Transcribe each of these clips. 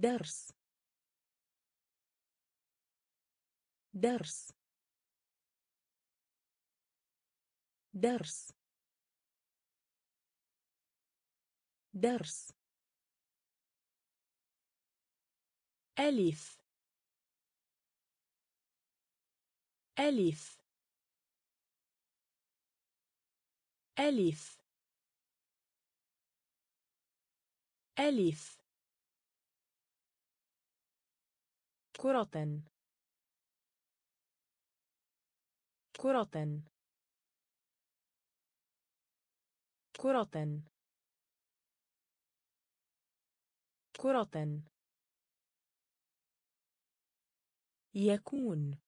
درس. درس. درس. درس. ألف. ألف. ألف. ألف. كرة. كرة. كرة. كرة. يكون.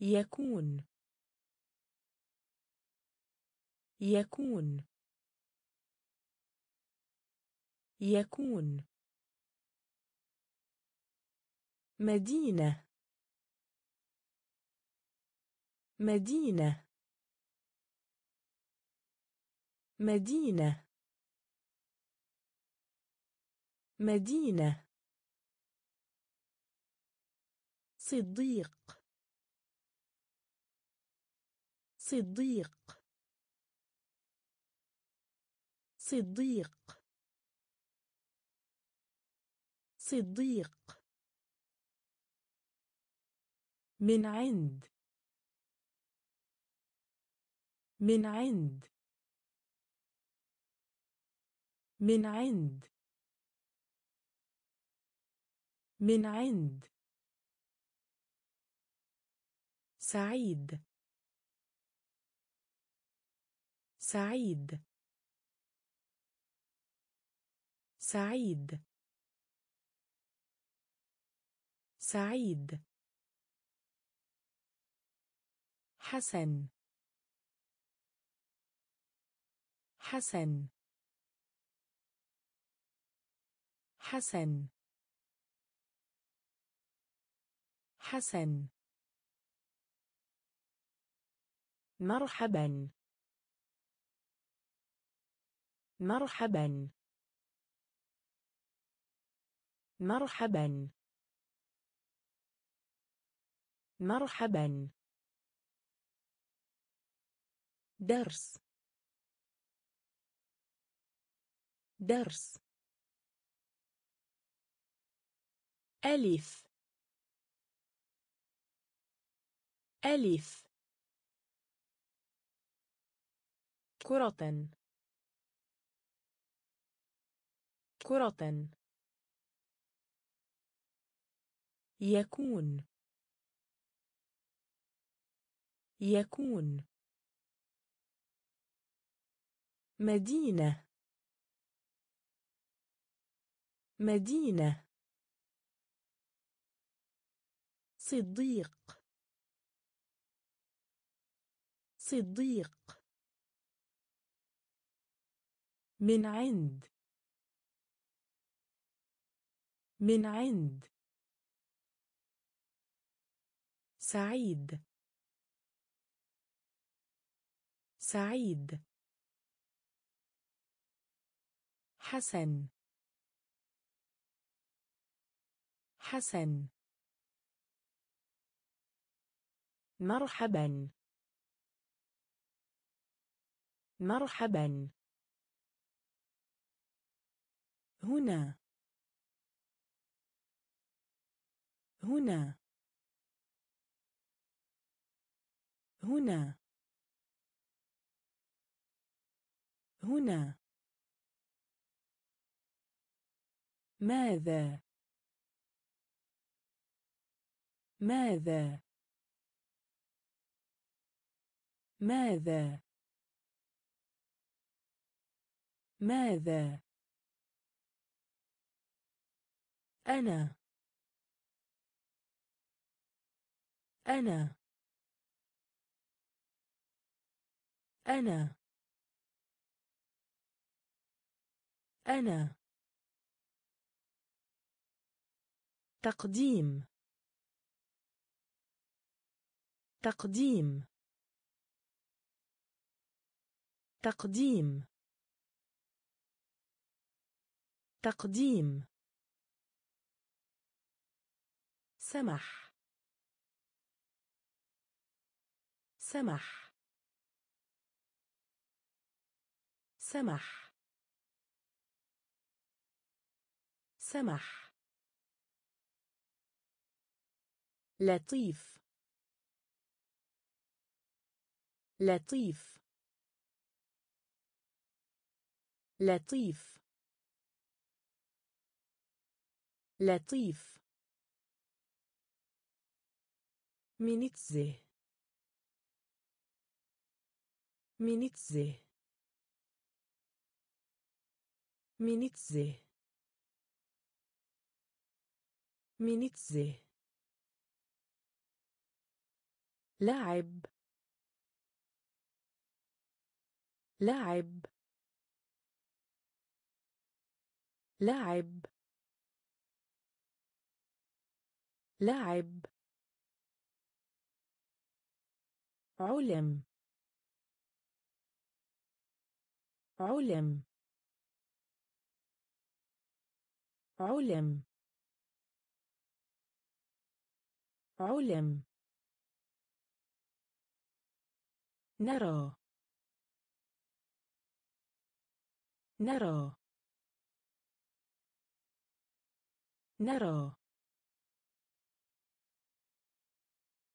يكون. يكون. يكون. مدينة. مدينة. مدينة. مدينة. صديق. صديق. صديق. صديق. من عند. من عند. من عند. من عند. سعيد. سعيد. سعيد. سعيد. حسن. حسن. حسن. حسن. مرحبا. مرحبا. مرحبا. مرحبا. درس. درس. ألف. ألف. كرة. كرة. يكون. يكون. مدينة. مدينة. صديق. صديق. من عند. من عند. سعيد. سعيد. حسن. حسن. مرحبا. مرحبا. هنا. هنا. هنا. هنا. ماذا؟ ماذا؟ ماذا؟ ماذا؟ أنا. أنا. أنا. أنا. تقديم. تقديم. تقديم. تقديم. سمح. سمح. سمح. سمح. لطيف. لطيف. لطيف. لطيف. مينيتزه مينيتزه مينيتزه مينيتزه لعب لعب لعب لعب علم. علم. علم. علم. نرى. نرى. نرى.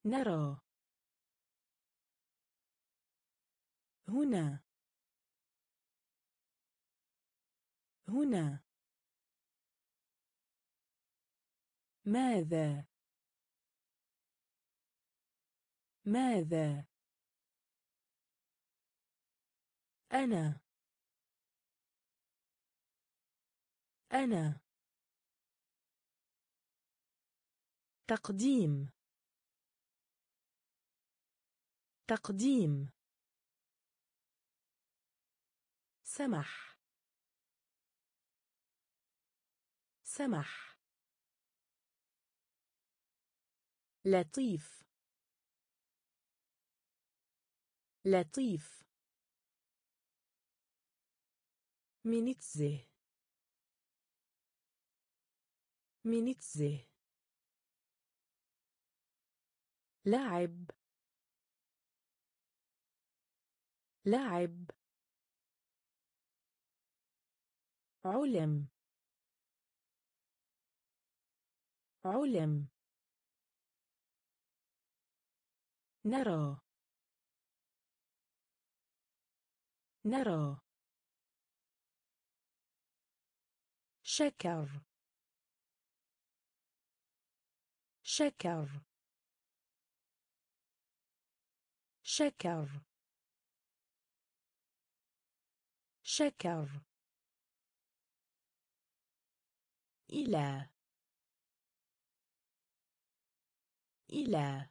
نرى. هنا. هنا. ماذا؟ ماذا؟ أنا. أنا. تقديم. تقديم. سمح. سمح. لطيف. لطيف. مينيتزه مينيتزه لعب لعب علم علم نرى نرى شكر. شكر. شكر. شكر. إلى. إلى.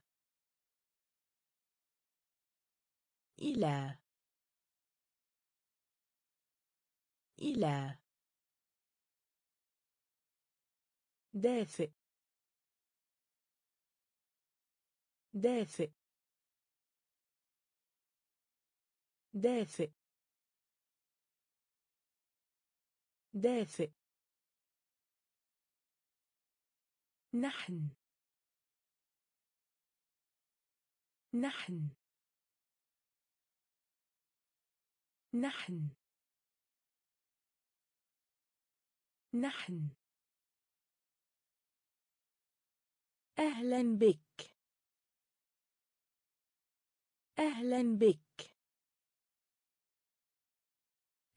إلى. إلى. دافئ. دافئ. دافئ. دافئ. نحن. نحن. نحن. نحن. أهلا بك. أهلا بك.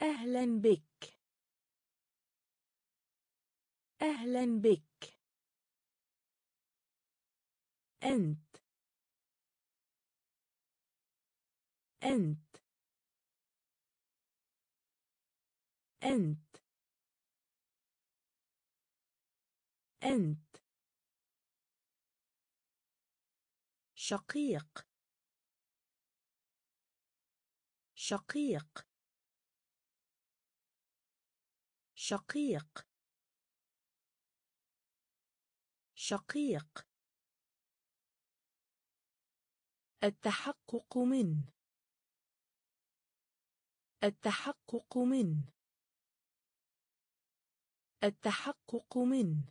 أهلا بك. أهلا بك. أنت. أنت. أنت. أنت. شقيق. شقيق. شقيق. شقيق. التحقق من. التحقق من. التحقق من.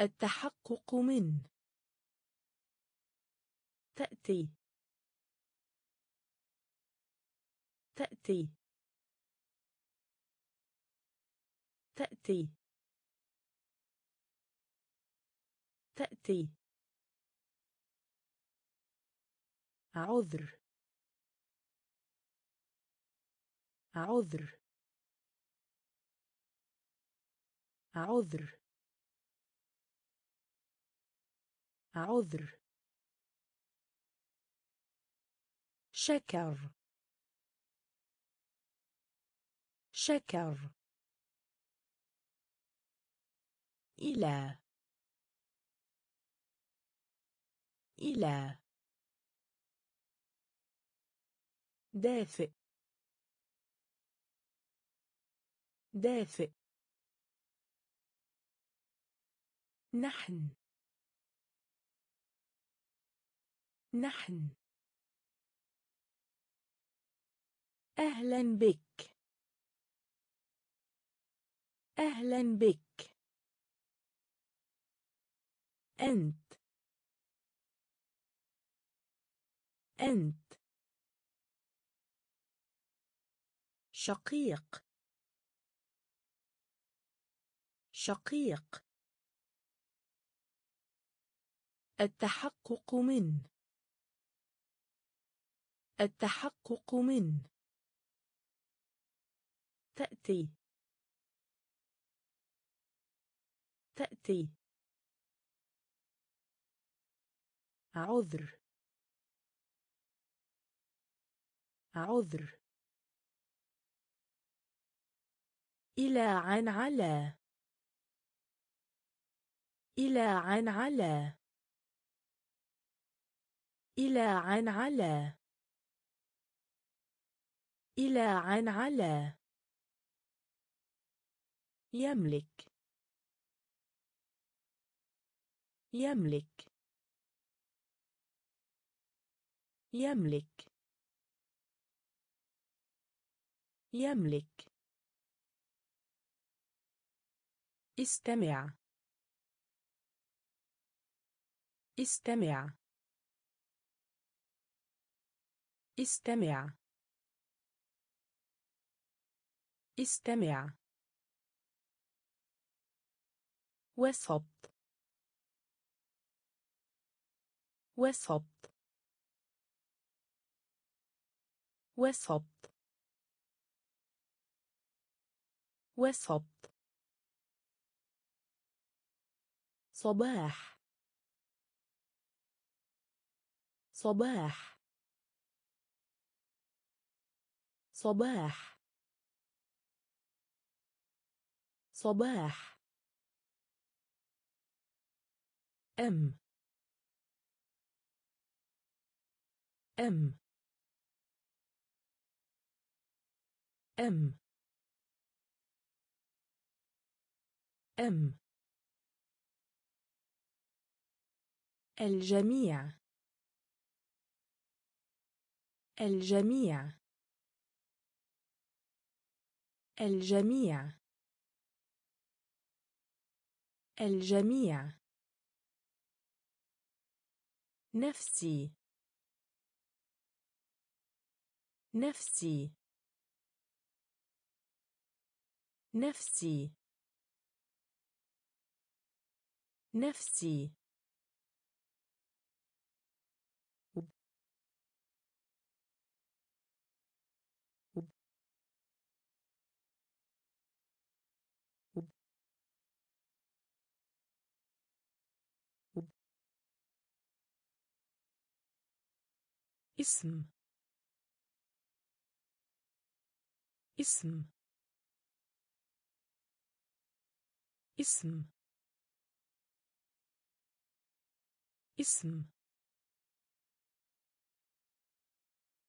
التحقق من. تأتي. تأتي. تأتي. تأتي. عذر. عذر. عذر. عذر. شكر. شكر. إلى. إلى. دافئ. دافئ. نحن. نحن. أهلا بك. أهلا بك. أنت. أنت. شقيق. شقيق. التحقق من. التحقق من. تأتي. تأتي. عذر. عذر. إلى عن على. إلى عن على. إلى عن على. إلى عن على. يملك. يملك. يملك. يملك. استمع. استمع. استمع. استمع. وسط. وسط. وسط. وسط. صباح. صباح. صباح. صباح. أم. أم. أم. أم. الجميع. الجميع. الجميع. الجميع. نفسي. نفسي. نفسي. نفسي. اسم. اسم. اسم. اسم.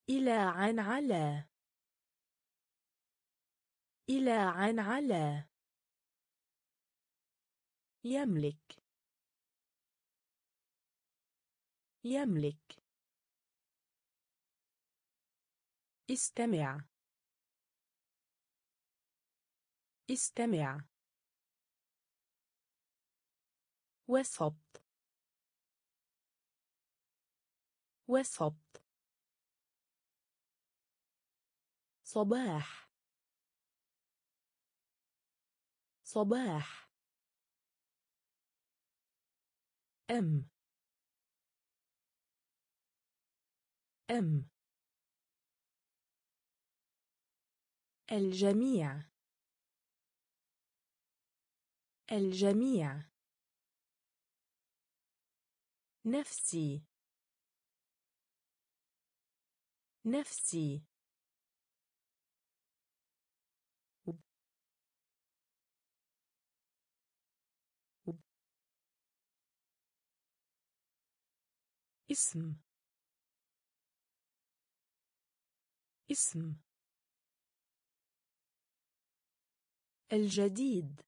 إلى عن على. إلى عن على. يملك. يملك. استمع. استمع. وسط وسط صباح. صباح. أم. أم. الجميع. الجميع. نفسي. نفسي. اسم. اسم. الجديد.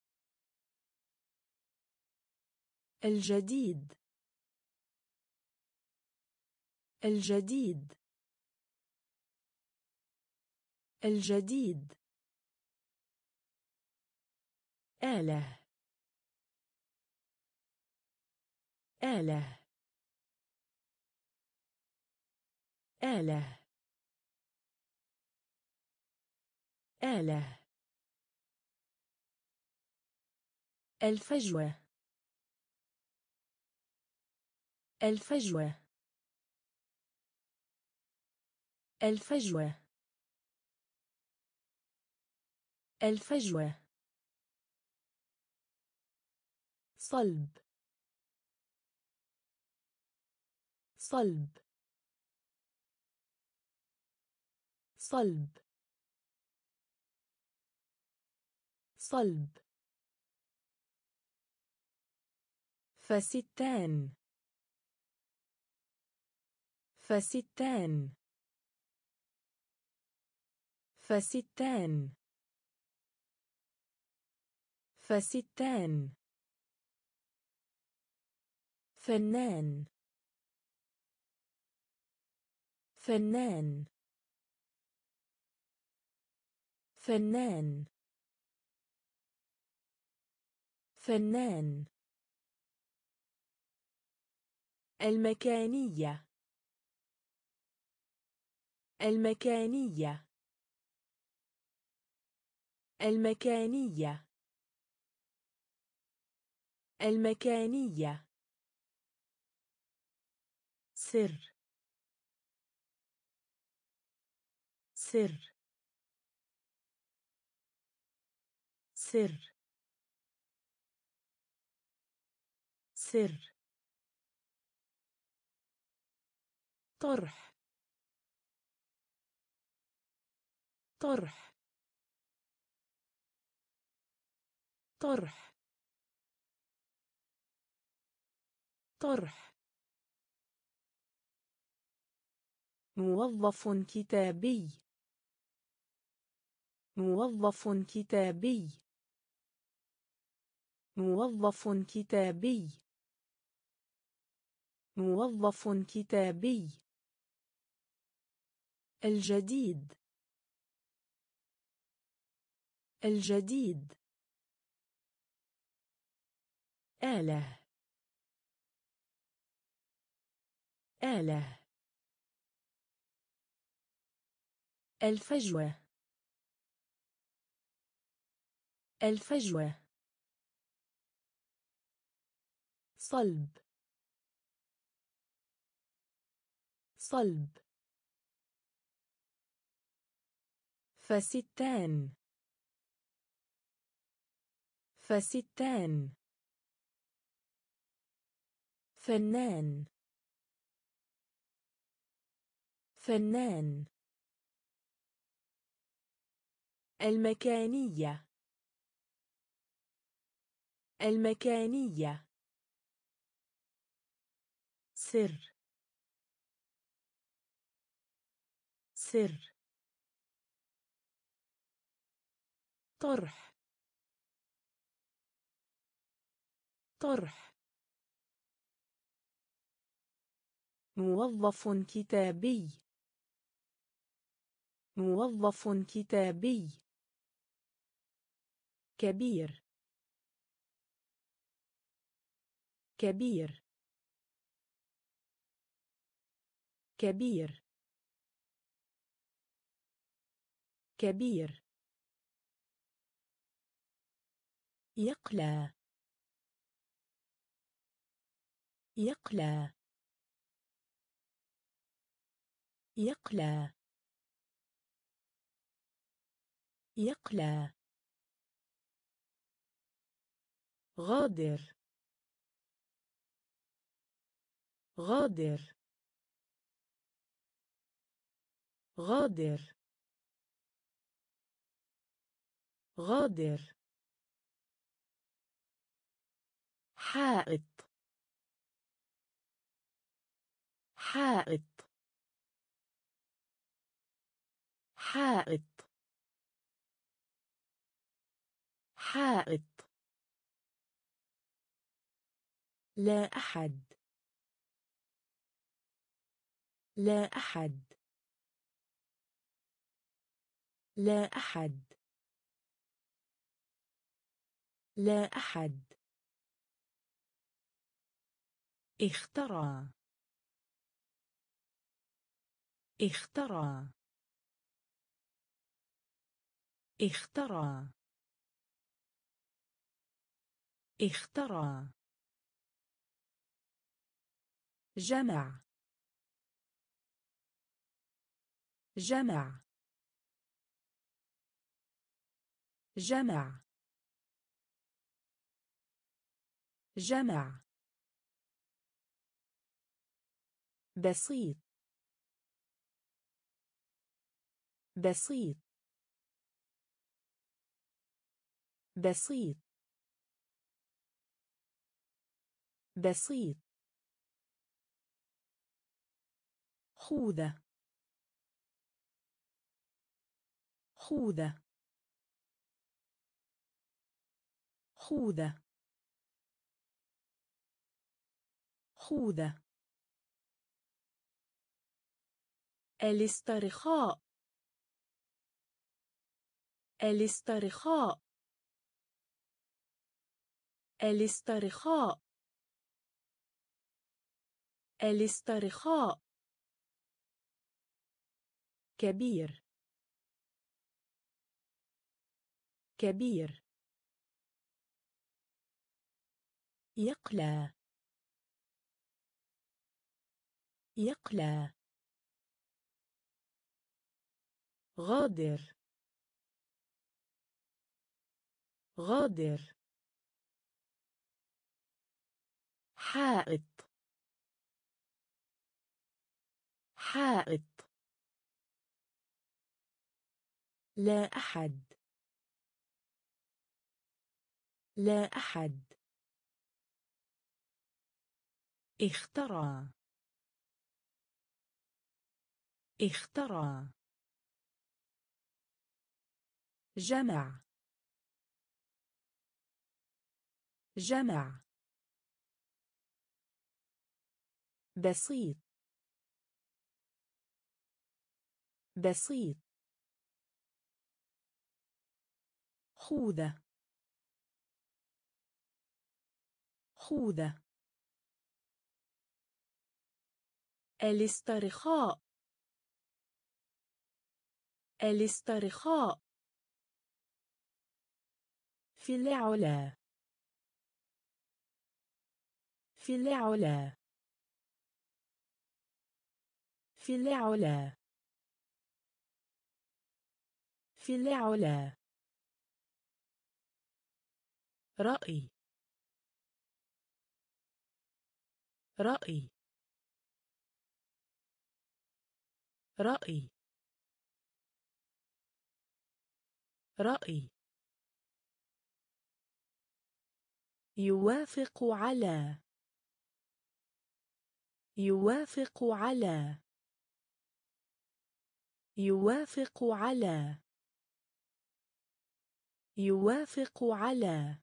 الجديد. الجديد. الجديد. آلة. آلة. آلة. آلة. الفجوة. الفجوة. الفجوة. الفجوة. صلب. صلب. صلب. صلب. فستان. فستان. فستان. فستان. فنان. فنان. فنان. فنان. المكانية. المكانية. المكانية. المكانية. سر. سر. سر. سر. طرح. طرح. طرح. طرح. موظف كتابي. موظف كتابي. موظف كتابي. موظف كتابي. الجديد. الجديد. آلة. آلة. الفجوة. الفجوة. صلب. صلب. فستان. فستان. فنان. فنان. المكانية. المكانية. سر. سر. طرح. طرح. موظف كتابي. موظف كتابي. كبير. كبير. كبير. كبير. يقلى. يقلى. يقلى. يقلى. غادر. غادر. غادر. غادر. حائط. حائط. حائط. حائط. لا أحد. لا أحد. لا أحد. لا أحد. اخترع. اخترع. اخترع. اخترع. جمع. جمع. جمع. جمع. بسيط. بسيط. بسيط. بسيط. خوذة. خوذة. خوذة. خوذة. الاسترخاء. الاسترخاء. الاسترخاء. الاسترخاء. كبير. كبير. يقلى. يقلى. غادر. غادر. حائط. حائط. لا أحد. لا أحد. اخترع. اخترع. جمع. جمع. بسيط. بسيط. خوذة. خوذة. الاسترخاء. الاسترخاء. في العلا. في العلا. في العلا. في العلا. رأي. رأي. رأي. رأي. يوافق على. يوافق على. يوافق على. يوافق على.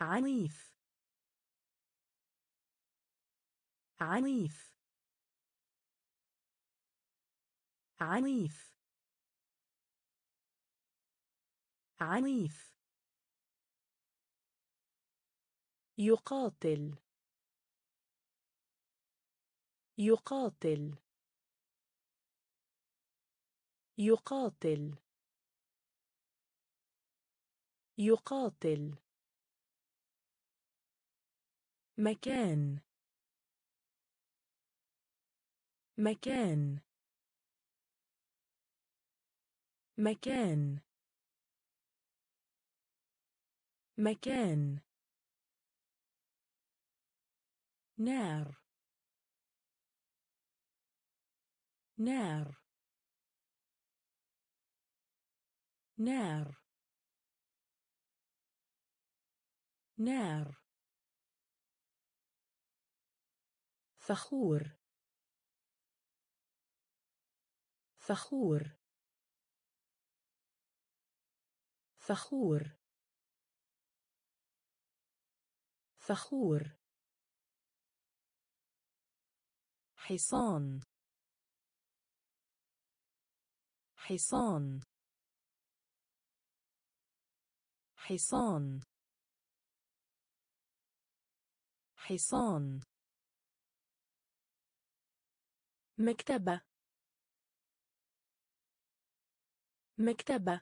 عنيف. عنيف. عنيف. عنيف. يقاتل. يقاتل. يقاتل. يقاتل. مكان. مكان. مكان. مكان. نار. نار. نار. نار. فخور. فخور. فخور. فخور. حصان. حصان. حصان. حصان. مكتبة. مكتبة.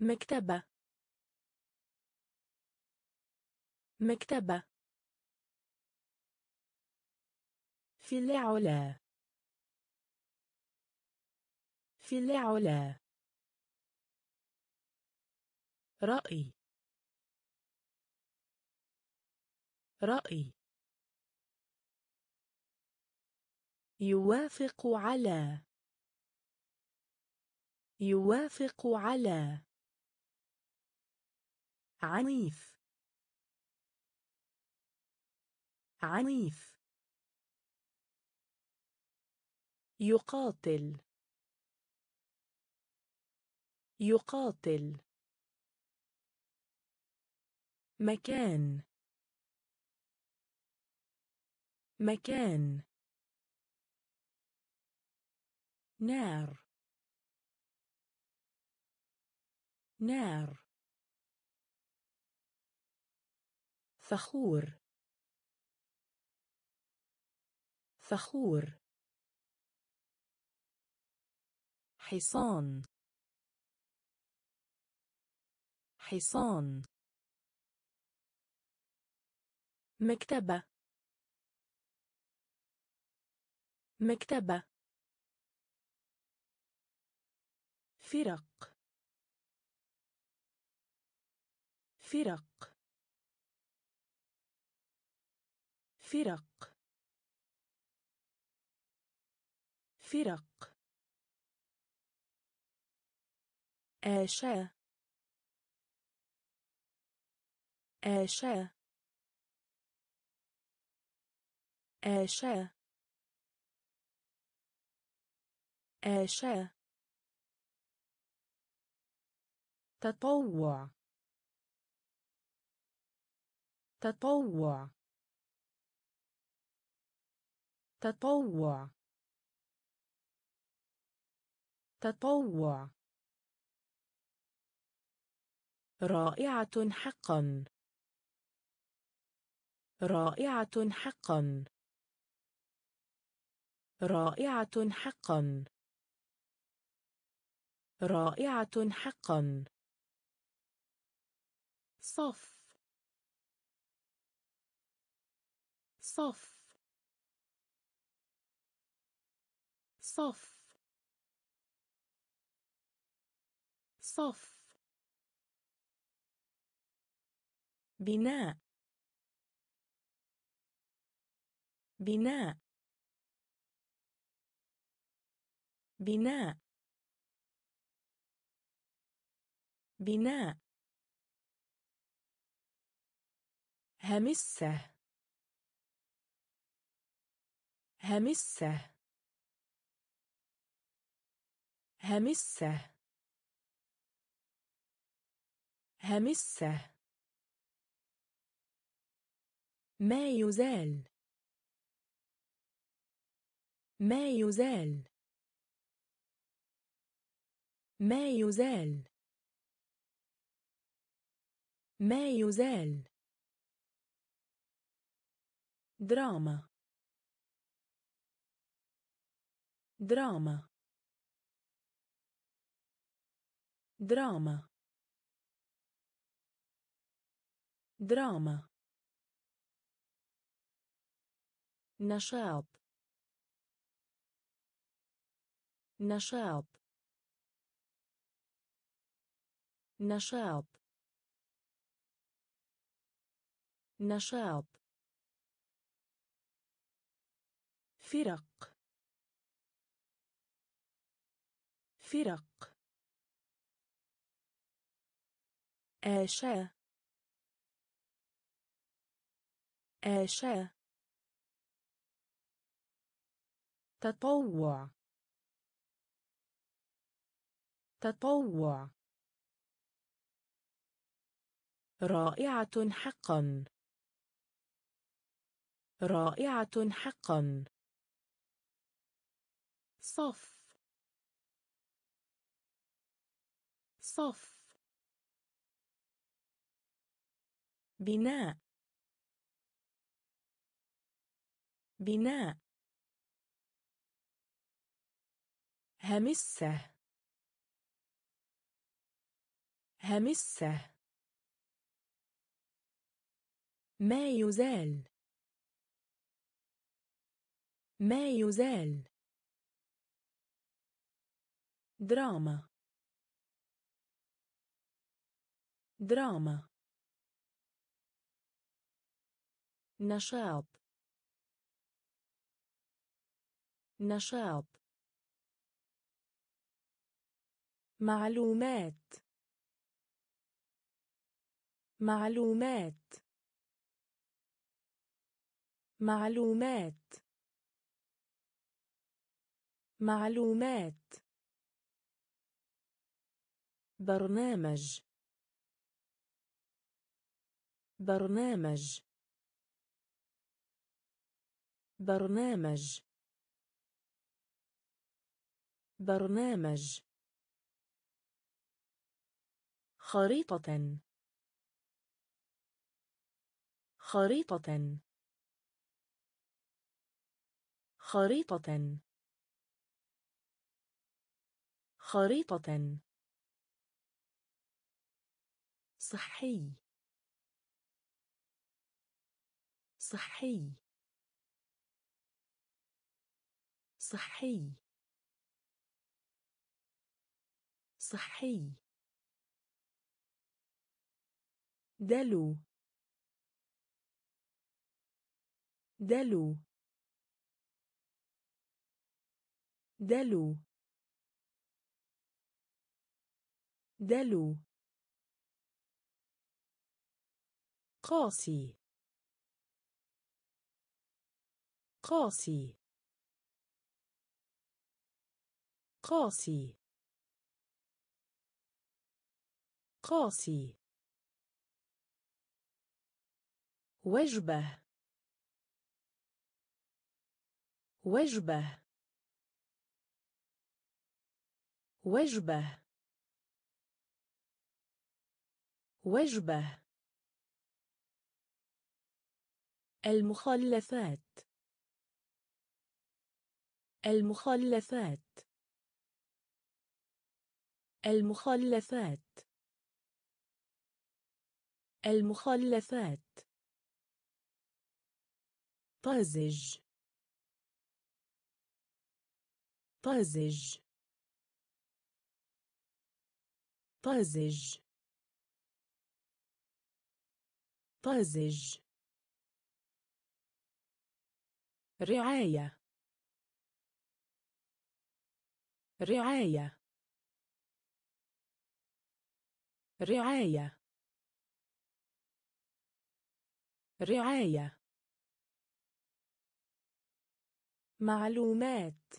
مكتبة. مكتبة. في العلا. في العلا. رأي. رأي. يوافق على. يوافق على. عنيف. عنيف. يقاتل. يقاتل. مكان. مكان. نار. نار. فخور. فخور. حصان. حصان. مكتبة. مكتبة. فرق. فرق. فرق. فرق. آشا آشا آشا آشا تطوع. تطوع. تطوع. تطوع. رائعة حقا. رائعة حقا. رائعة حقا. رائعة حقا. صف. صف. صف. صف. بناء. بناء. بناء. بناء. همسة. همسة. همسة. همسة. ما يزال. ما يزال. ما يزال. ما يزال. دراما. دراما. دراما. دراما. نشاط. نشاط. نشاط. نشاط. فرق. فرق. آشاء. آشاء. تطوع. تطوع. رائعة حقا. رائعة حقا. صف. صف. بناء. بناء. همسة. همسة. ما يزال. ما يزال. دراما. دراما. نشاط. نشاط. معلومات. معلومات. معلومات. معلومات. برنامج. برنامج. برنامج. برنامج. خريطة. خريطة. خريطة. خريطة. صحي. صحي. صحي. صحي. دلو. دلو. دلو. دلو. قاسي قاسي قاسي قاسي وجبة. وجبة. وجبة. وجبة. المخلفات. المخلفات. المخلفات. المخلفات. طازج. طازج. طازج. طازج. رعاية. رعاية. رعاية. رعاية. معلومات.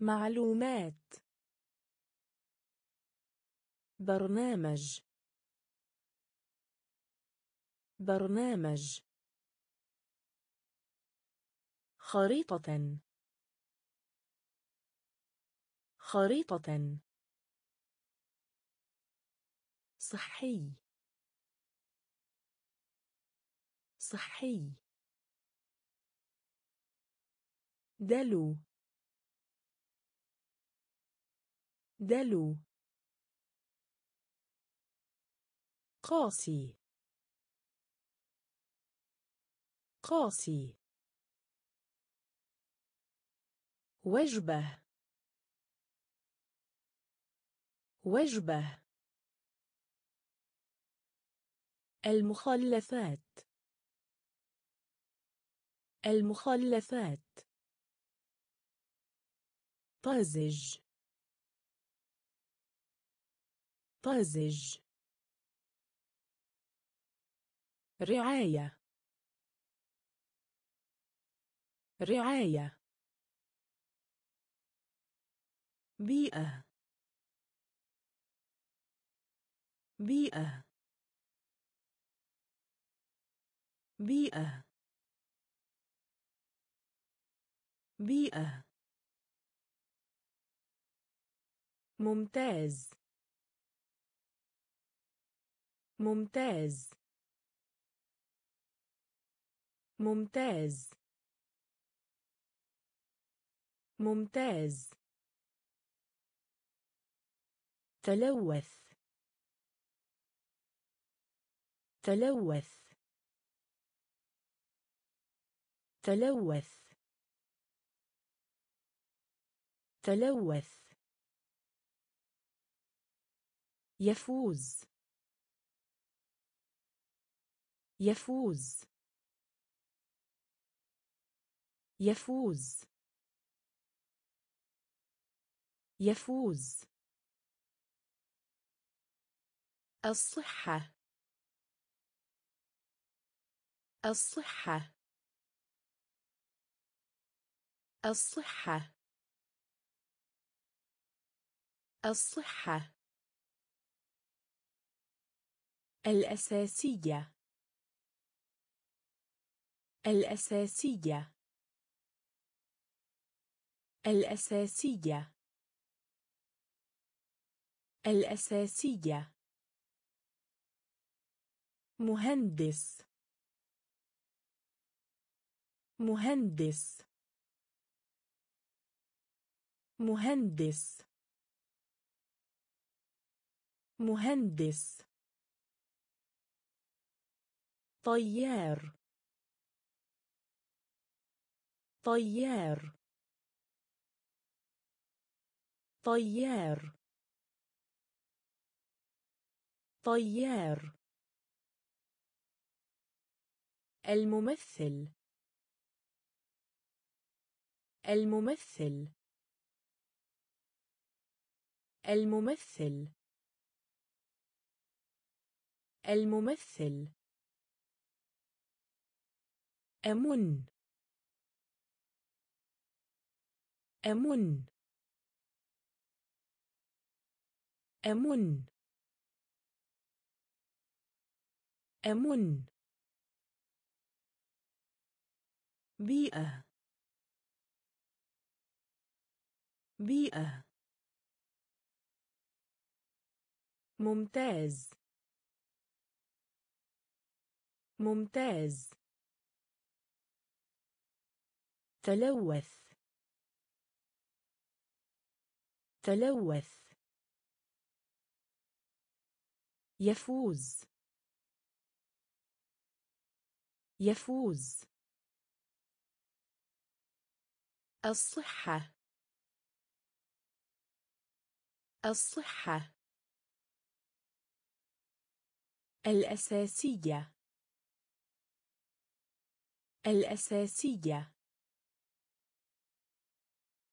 معلومات. برنامج. برنامج. خريطة. خريطة. صحي. صحي. دلو. دلو. قاسي. قاسي. وجبة. وجبة. المخلفات. المخلفات. طازج. طازج. رعاية. رعاية. بيئة. بيئة. بيئة. بيئة. ممتاز. ممتاز. ممتاز. ممتاز. تلوث. تلوث. تلوث. تلوث. يفوز. يفوز. يفوز. يفوز. الصحة. الصحة. الصحة. الصحة. الأساسية. الأساسية. الأساسية. الأساسية. مهندس. مهندس. مهندس. مهندس. طيار. طيار. طيار. طيار. الممثل. الممثل. الممثل. الممثل. أمن. أمن. أمن. أمن. بيئة. بيئة. ممتاز. ممتاز. تلوث. تلوث. يفوز. يفوز. الصحة. الصحة. الأساسية. الأساسية.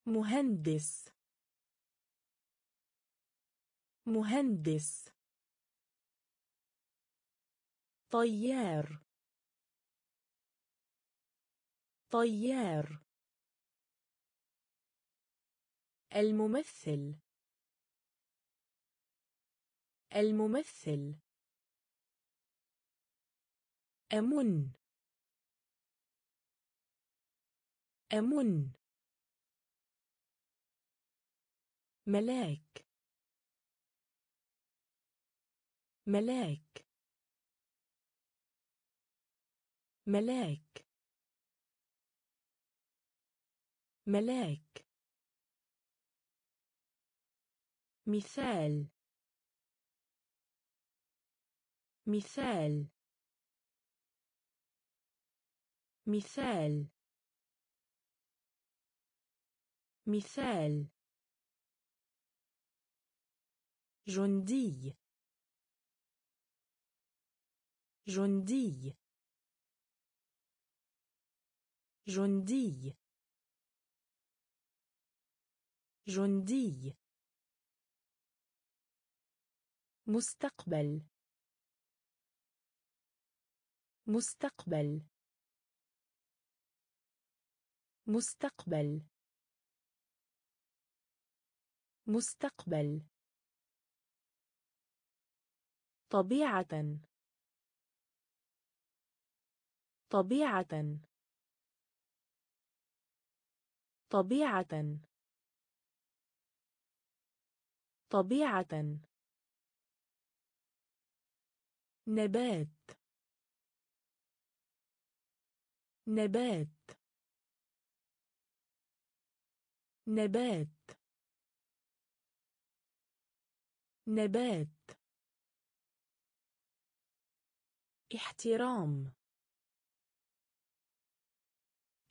مهندس. مهندس. طيار. طيار. الممثل. الممثل. أمن. أمن. ملاك. ملاك. ملاك. ملاك. مثال. مثال. مثال. مثال. جندي. جندي. جندي. جندي. مستقبل. مستقبل. مستقبل. مستقبل. طبيعة. طبيعة. طبيعة. طبيعة. نبات. نبات. نبات. نبات. احترام.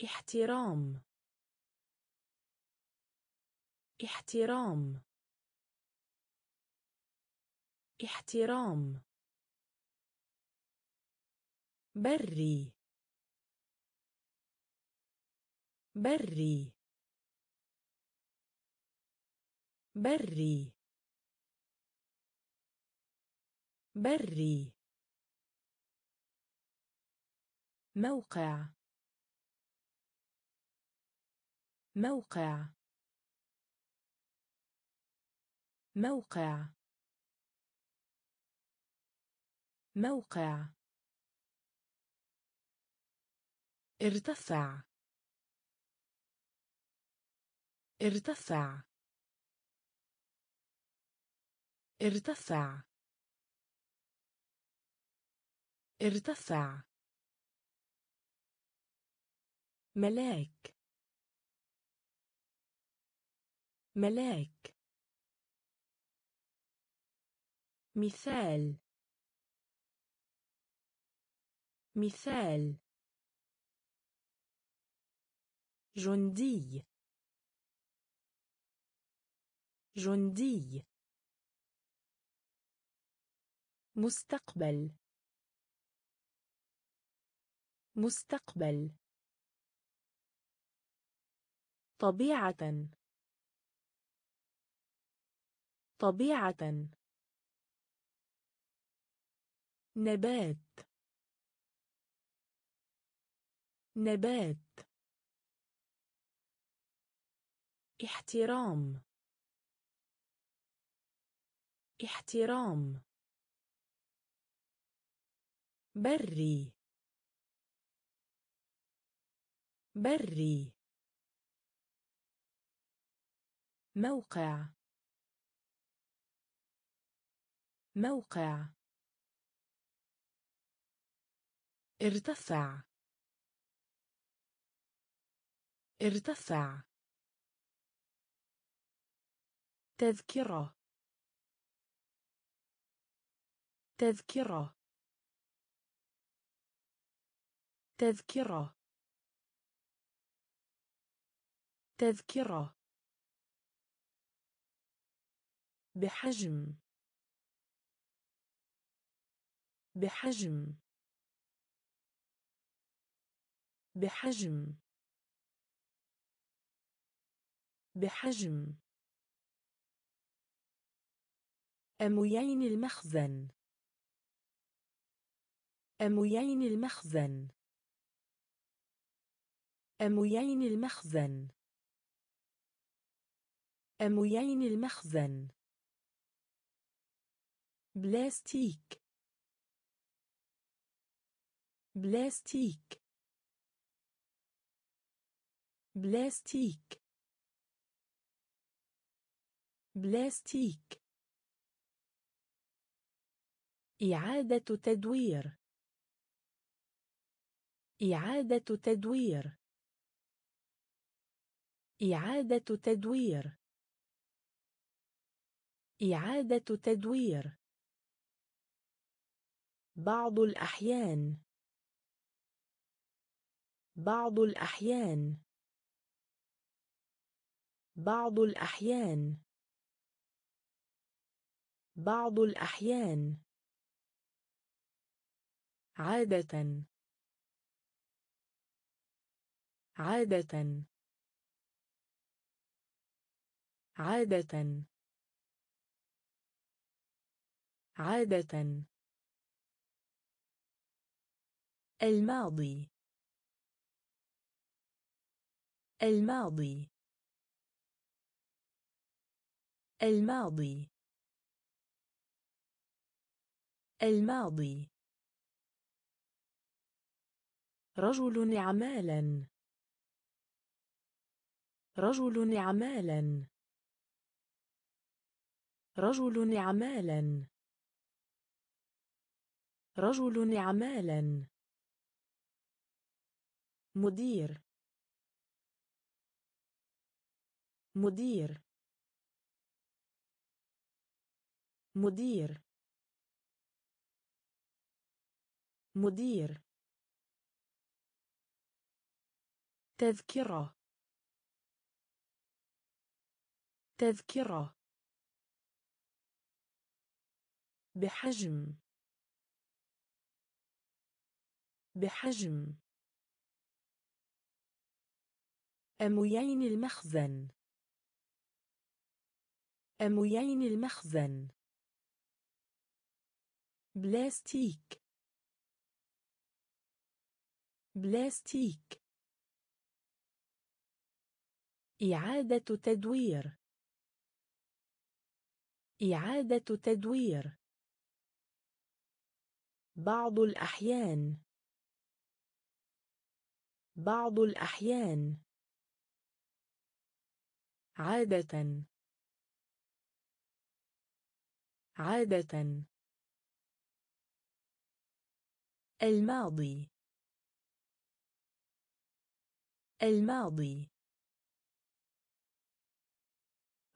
احترام. احترام. احترام. بري. بري. بري. بري. موقع. موقع. موقع. موقع. ارتفع. ارتفع. ارتفع. ارتفع. ملاك. ملاك. مثال. مثال. جندي. جندي. مستقبل. مستقبل. طبيعة. طبيعة. نبات. نبات. احترام. احترام. بري. بري. موقع. موقع. ارتفع. ارتفع. تذكرة. تذكرة. تذكرة. تذكرة. بحجم. بحجم. بحجم. بحجم. أمويين المخزن. أمويين المخزن. أمويين المخزن. أمويين المخزن. بلاستيك. بلاستيك. بلاستيك. بلاستيك. إعادة تدوير. إعادة تدوير. إعادة تدوير. إعادة تدوير. بعض الأحيان. بعض الأحيان. بعض الأحيان. بعض الأحيان. عادة. عادة. عادة. عادة. الماضي. الماضي. الماضي. الماضي. رجل أعمالا رجل أعمالا رجل أعمالا رجل أعمالا مدير. مدير. مدير. مدير. تذكرة. تذكرة. بحجم. بحجم. أمويين المخزن. أمويين المخزن. بلاستيك. بلاستيك. إعادة تدوير. إعادة تدوير. بعض الأحيان. بعض الأحيان. عادة. عادة. الماضي. الماضي.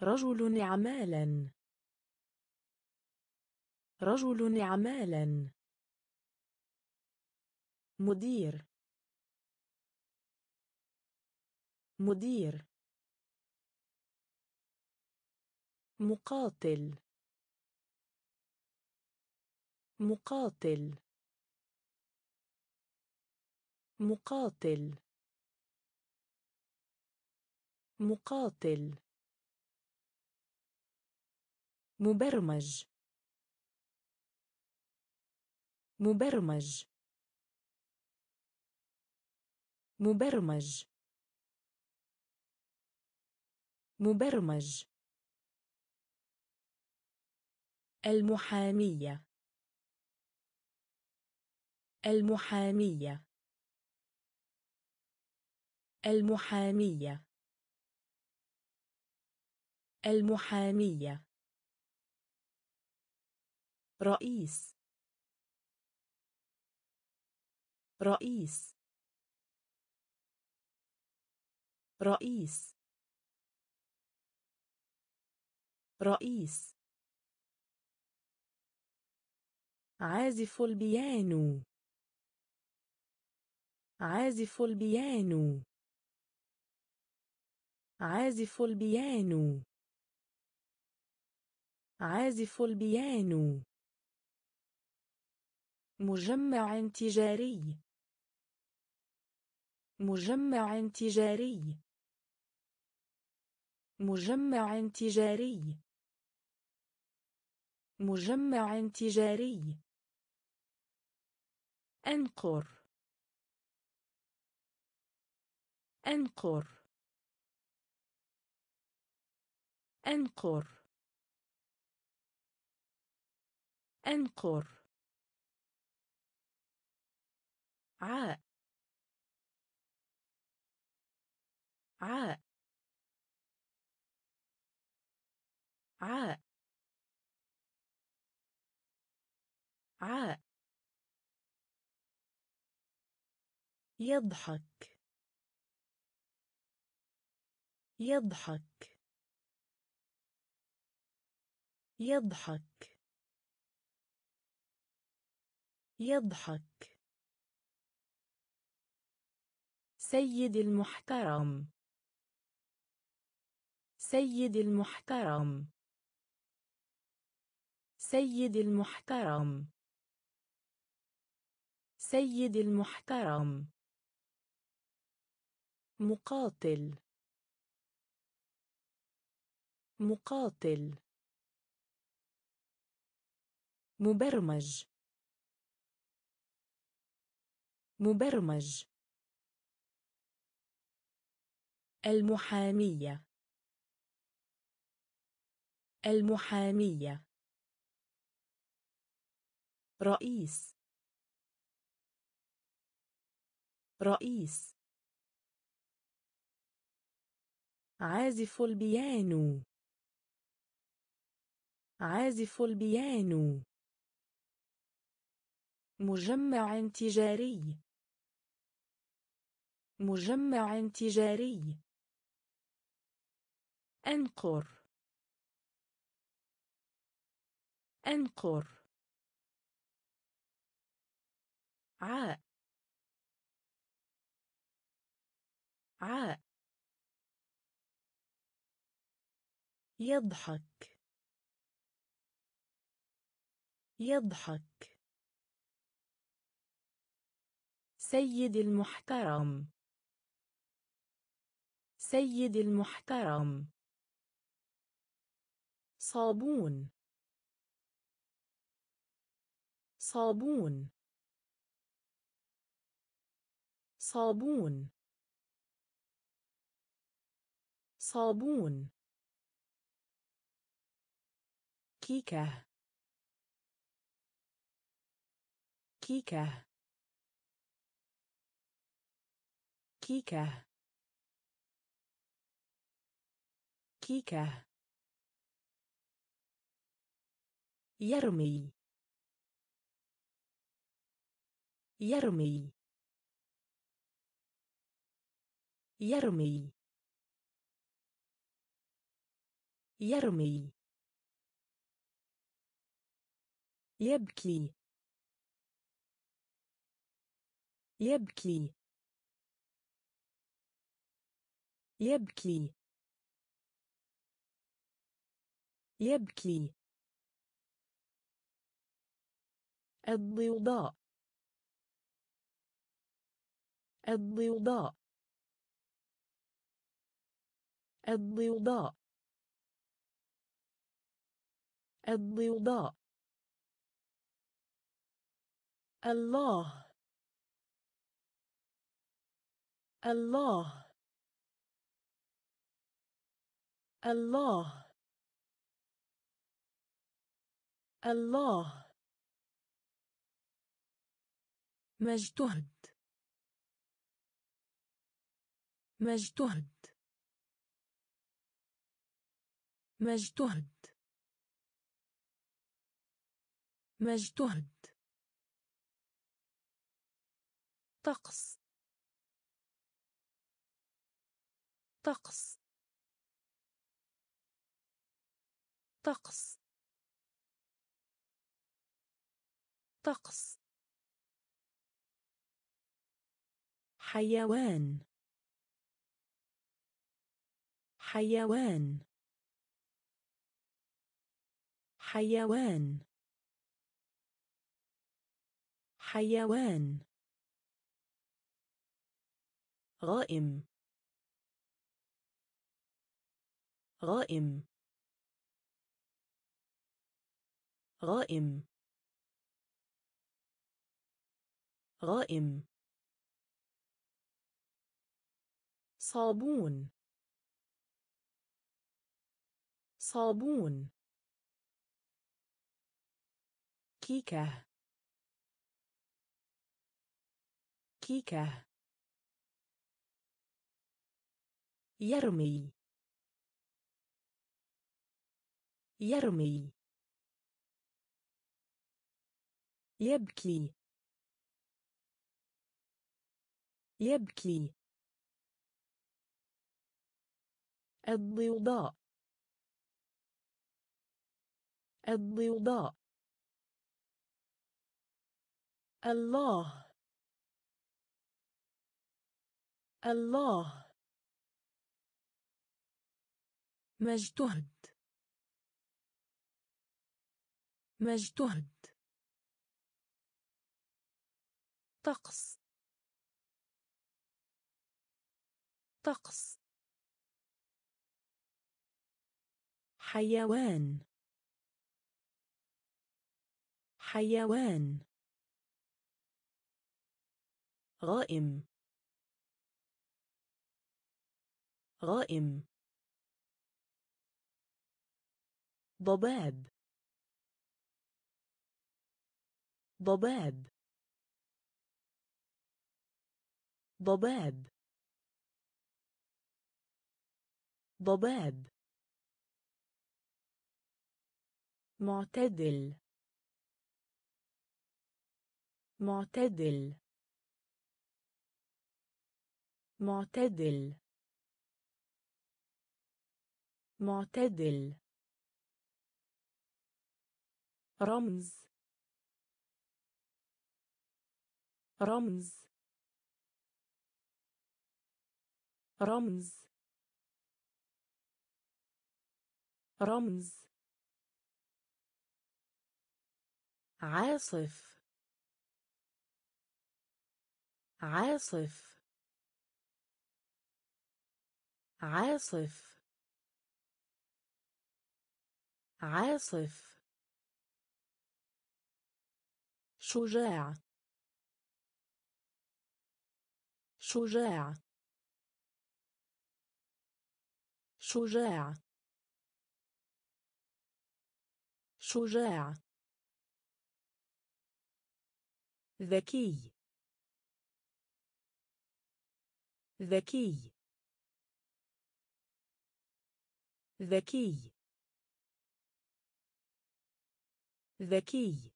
رجل أعمالا رجل أعمالا مدير. مدير. مقاتل. مقاتل. مقاتل. مقاتل. مبرمج. مبرمج. مبرمج. مبرمج. المحامية. المحامية. المحامية. المحامية. رئيس. رئيس. رئيس. رئيس. عازف البيانو. عازف البيانو. عازف البيانو. عازف البيانو. مجمع تجاري. مجمع تجاري. مجمع تجاري. مجمع تجاري. أنقر. أنقر. أنقر. أنقر. عاء. عاء. عاء. عاء. يضحك. يضحك. يضحك. يضحك. سيد المحترم. سيد المحترم. سيد المحترم. سيد المحترم. مقاتل. مقاتل. مبرمج. مبرمج. المحامية. المحامية. رئيس. رئيس. عازف البيانو. عازف البيانو. مجمع تجاري. مجمع تجاري. أنقر. أنقر. عاء. عاء. يضحك. يضحك. سيد المحترم. سيد المحترم. صابون. صابون. صابون. صابون. كيكة. كيكة. كيكة. كيكة. يرمي. يرمي. يرمي. يرمي. يبكي. يبكي. يبكي. يبكي. الضوضاء. الضوضاء. الضوضاء. الضوضاء. الله. الله. الله. الله. مجتهد مجتهد مجتهد مجتهد طقس. طقس. طقس. طقس. حيوان. حيوان. حيوان. حيوان. غائم. غائم. غائم. غائم. صابون. صابون. كيكة. كيكة. يرمي. يرمي. يبكي. يبكي. الضوضاء. الضوضاء. الله. الله. مجتهد. مجتهد. طقس. طقس. حيوان. حيوان. غائم. غائم. ضباب. ضباب. ضباب. ضباب. معتدل. معتدل. معتدل. معتدل. رمز. رمز. رمز. رمز. عاصف. عاصف. عاصف. عاصف. شجاع شجاع شجاع شجاع ذكي. ذكي. ذكي. ذكي.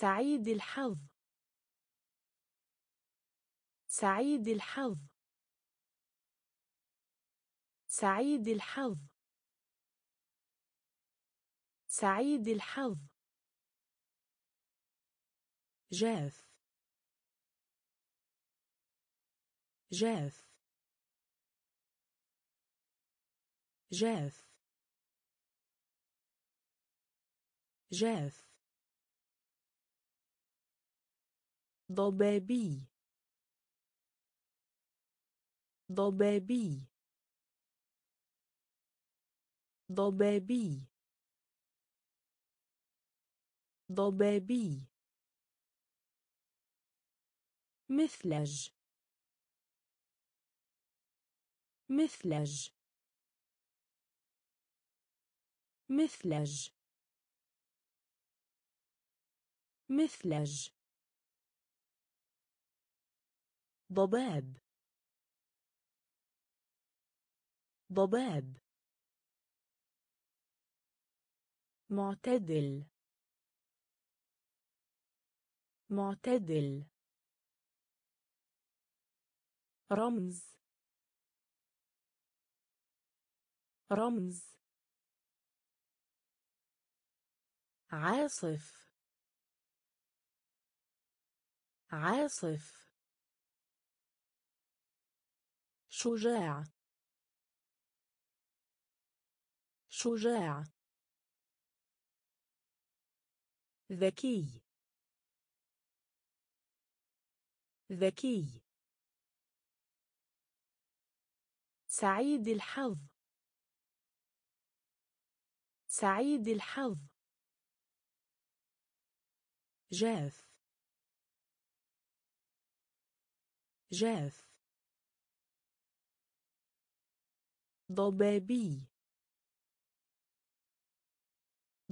سعيد الحظ. سعيد الحظ. سعيد الحظ. سعيد الحظ. جاف. جاف. جاف. جاف. ضبابي. ضبابي. ضبابي. ضبابي. مثلج. مثلج. مثلج. مثلج. ضباب. ضباب. معتدل. معتدل. رمز. رمز. عاصف. عاصف. شجاع شجاع ذكي. ذكي. سعيد الحظ. سعيد الحظ. جاف. جاف. ضبابي.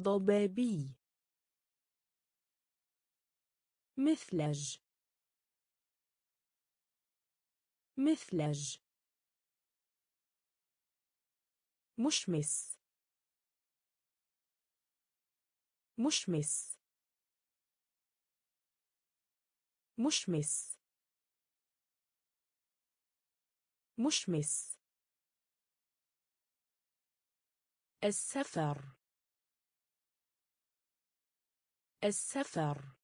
ضبابي. مثلج. مثلج. مشمس. مشمس. مشمس. مشمس. السفر. السفر.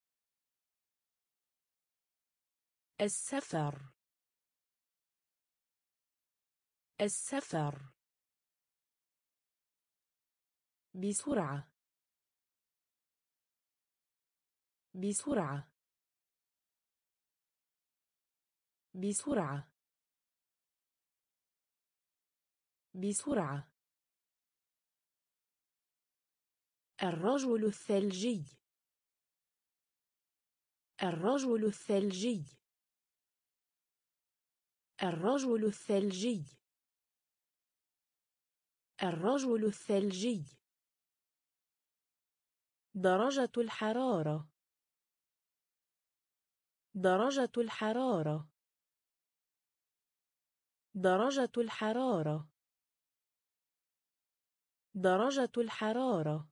السفر. السفر. بسرعة. بسرعة. بسرعة. بسرعة. الرجل الثلجي. الرجل الثلجي. الرجل الثلجي. الرجل الثلجي. درجة الحرارة. درجة الحرارة. درجة الحرارة. درجة الحرارة.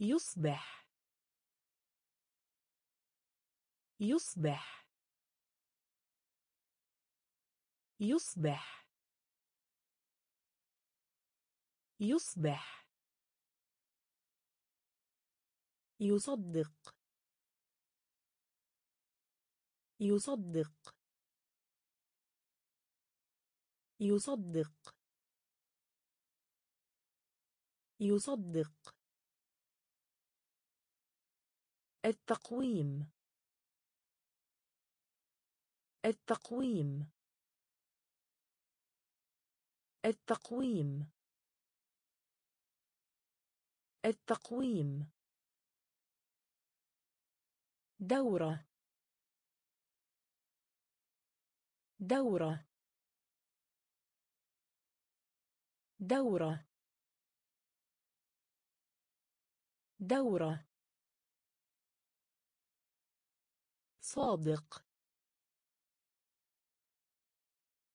يصبح. يصبح. يصبح. يصبح. يصدق. يصدق. يصدق. يصدق. التقويم. التقويم. التقويم. التقويم. دورة. دورة. دورة. دورة. صادق.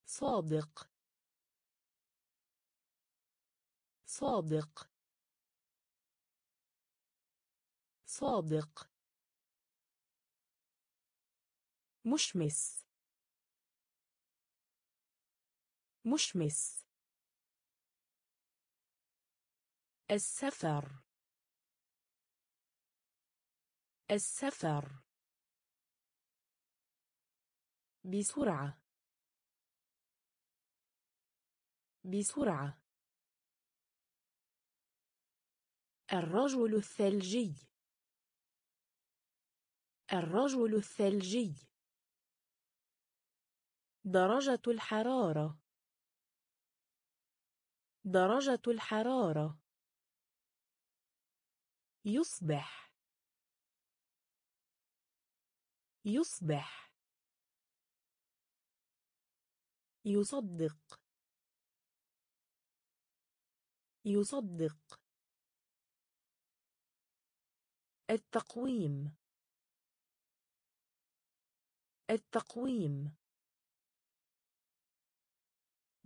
صادق. صادق. صادق. مشمس. مشمس. السفر. السفر. بسرعة. بسرعة. الرجل الثلجي. الرجل الثلجي. درجة الحرارة. درجة الحرارة. يصبح. يصبح. يصدق. يصدق. التقويم. التقويم.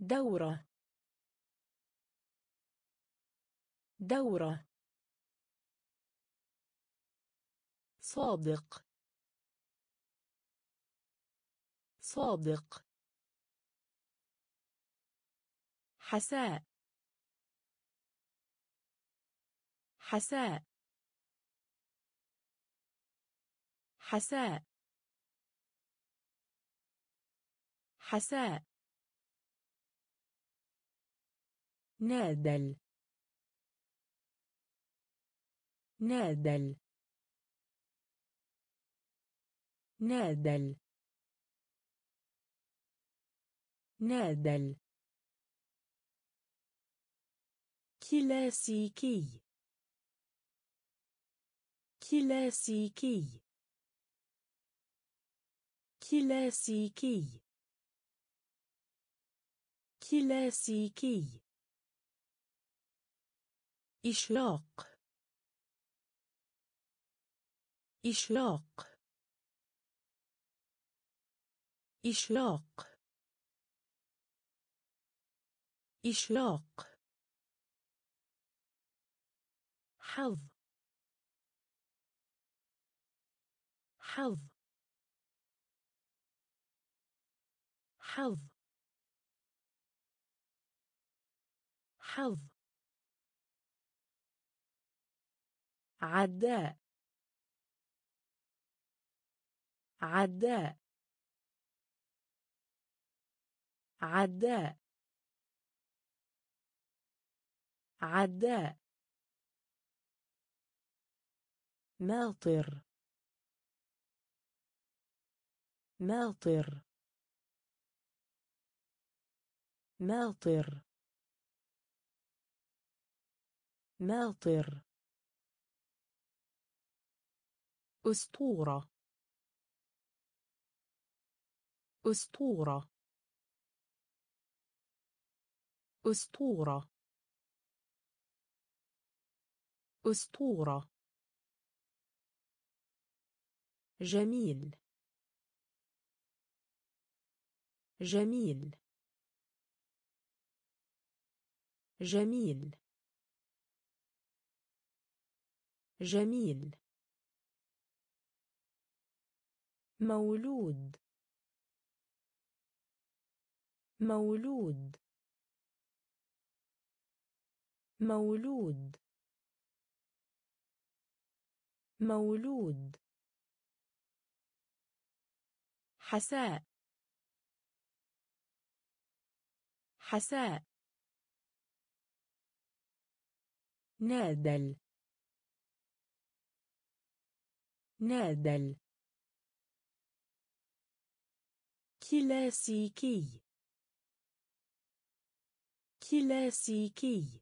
دورة. دورة. صادق. صادق. حساء. حساء. حساء. حساء. نادل. نادل. نادل. نادل. كلاسيكي كلاسيكي كلاسيكي كلاسيكي إشراق إشراق إشراق إشراق حظ. حظ. حظ. حظ. عداء. عداء. عداء. عداء. ماطر. ماطر. ماطر. ماطر. أسطورة. أسطورة. أسطورة. أسطورة. جميل. جميل. جميل. جميل. مولود. مولود. مولود. مولود. حساء. حساء. نادل. نادل. كلاسيكي. كلاسيكي.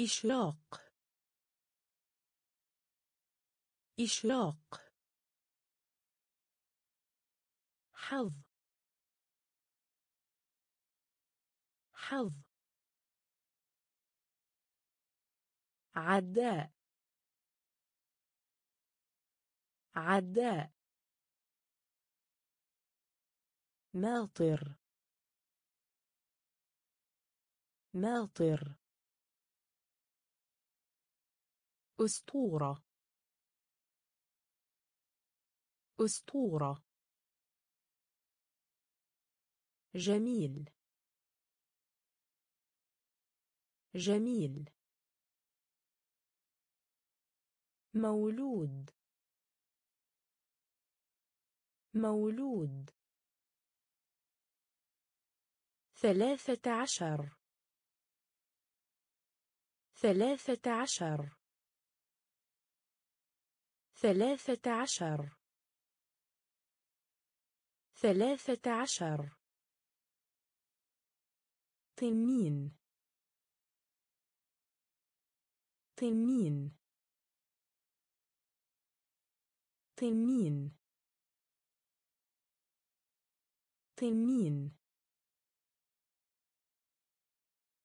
إشراق إشراق حظ. حظ. عداء. عداء. ماطر. ماطر. أسطورة. أسطورة. جميل. جميل. مولود. مولود. ثلاثة عشر. ثلاثة عشر. ثلاثة عشر. ثلاثة عشر. تنين تنين تنين تنين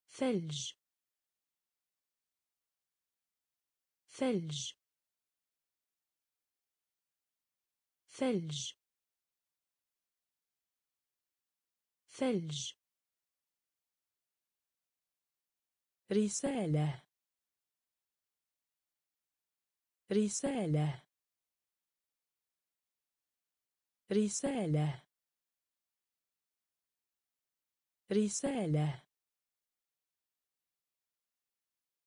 ثلج. ثلج. ثلج. ثلج. رسالة. رسالة. رسالة. رسالة.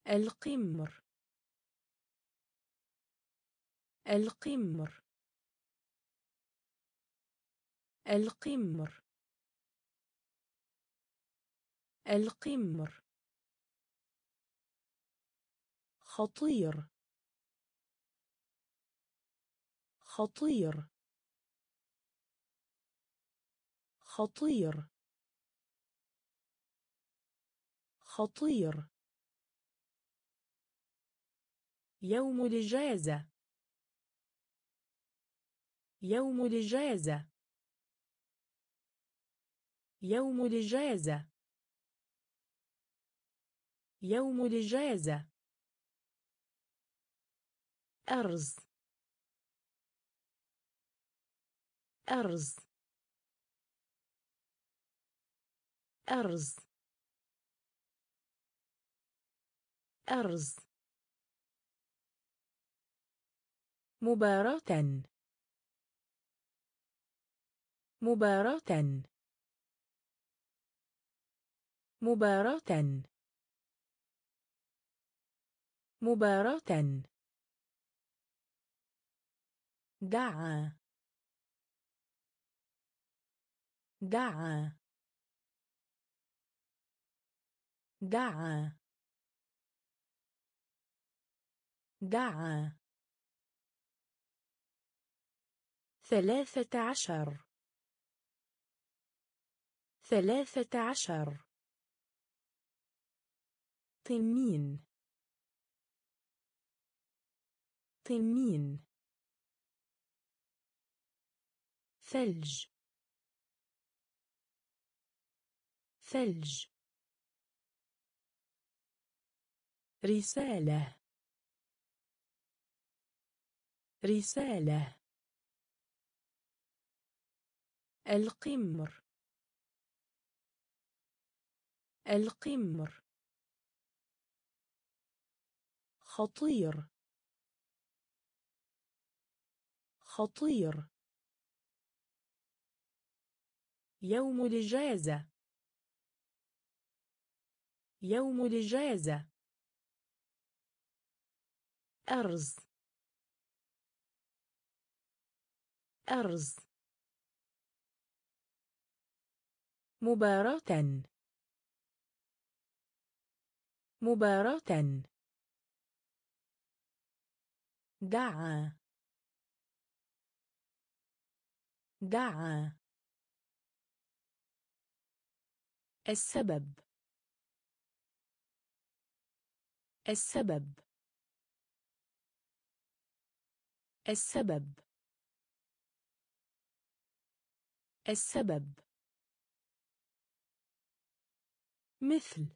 القمر. القمر. القمر. القمر. خطير. خطير. خطير. خطير. يوم الإجازة. يوم الإجازة. يوم الإجازة. يوم الإجازة. أرز. أرز. أرز. أرز. مباراة. مباراة. مباراة. مباراة. دعا. دعا. دعا. دعا. ثلاثة عشر. ثلاثة عشر. تنين تنين ثلج. ثلج. رسالة. رسالة. القمر. القمر. خطير. خطير. يوم الإجازة. يوم الإجازة. أرز. أرز. مباراة. مباراة. دعا. دعا. السبب. السبب. السبب. السبب. مثل.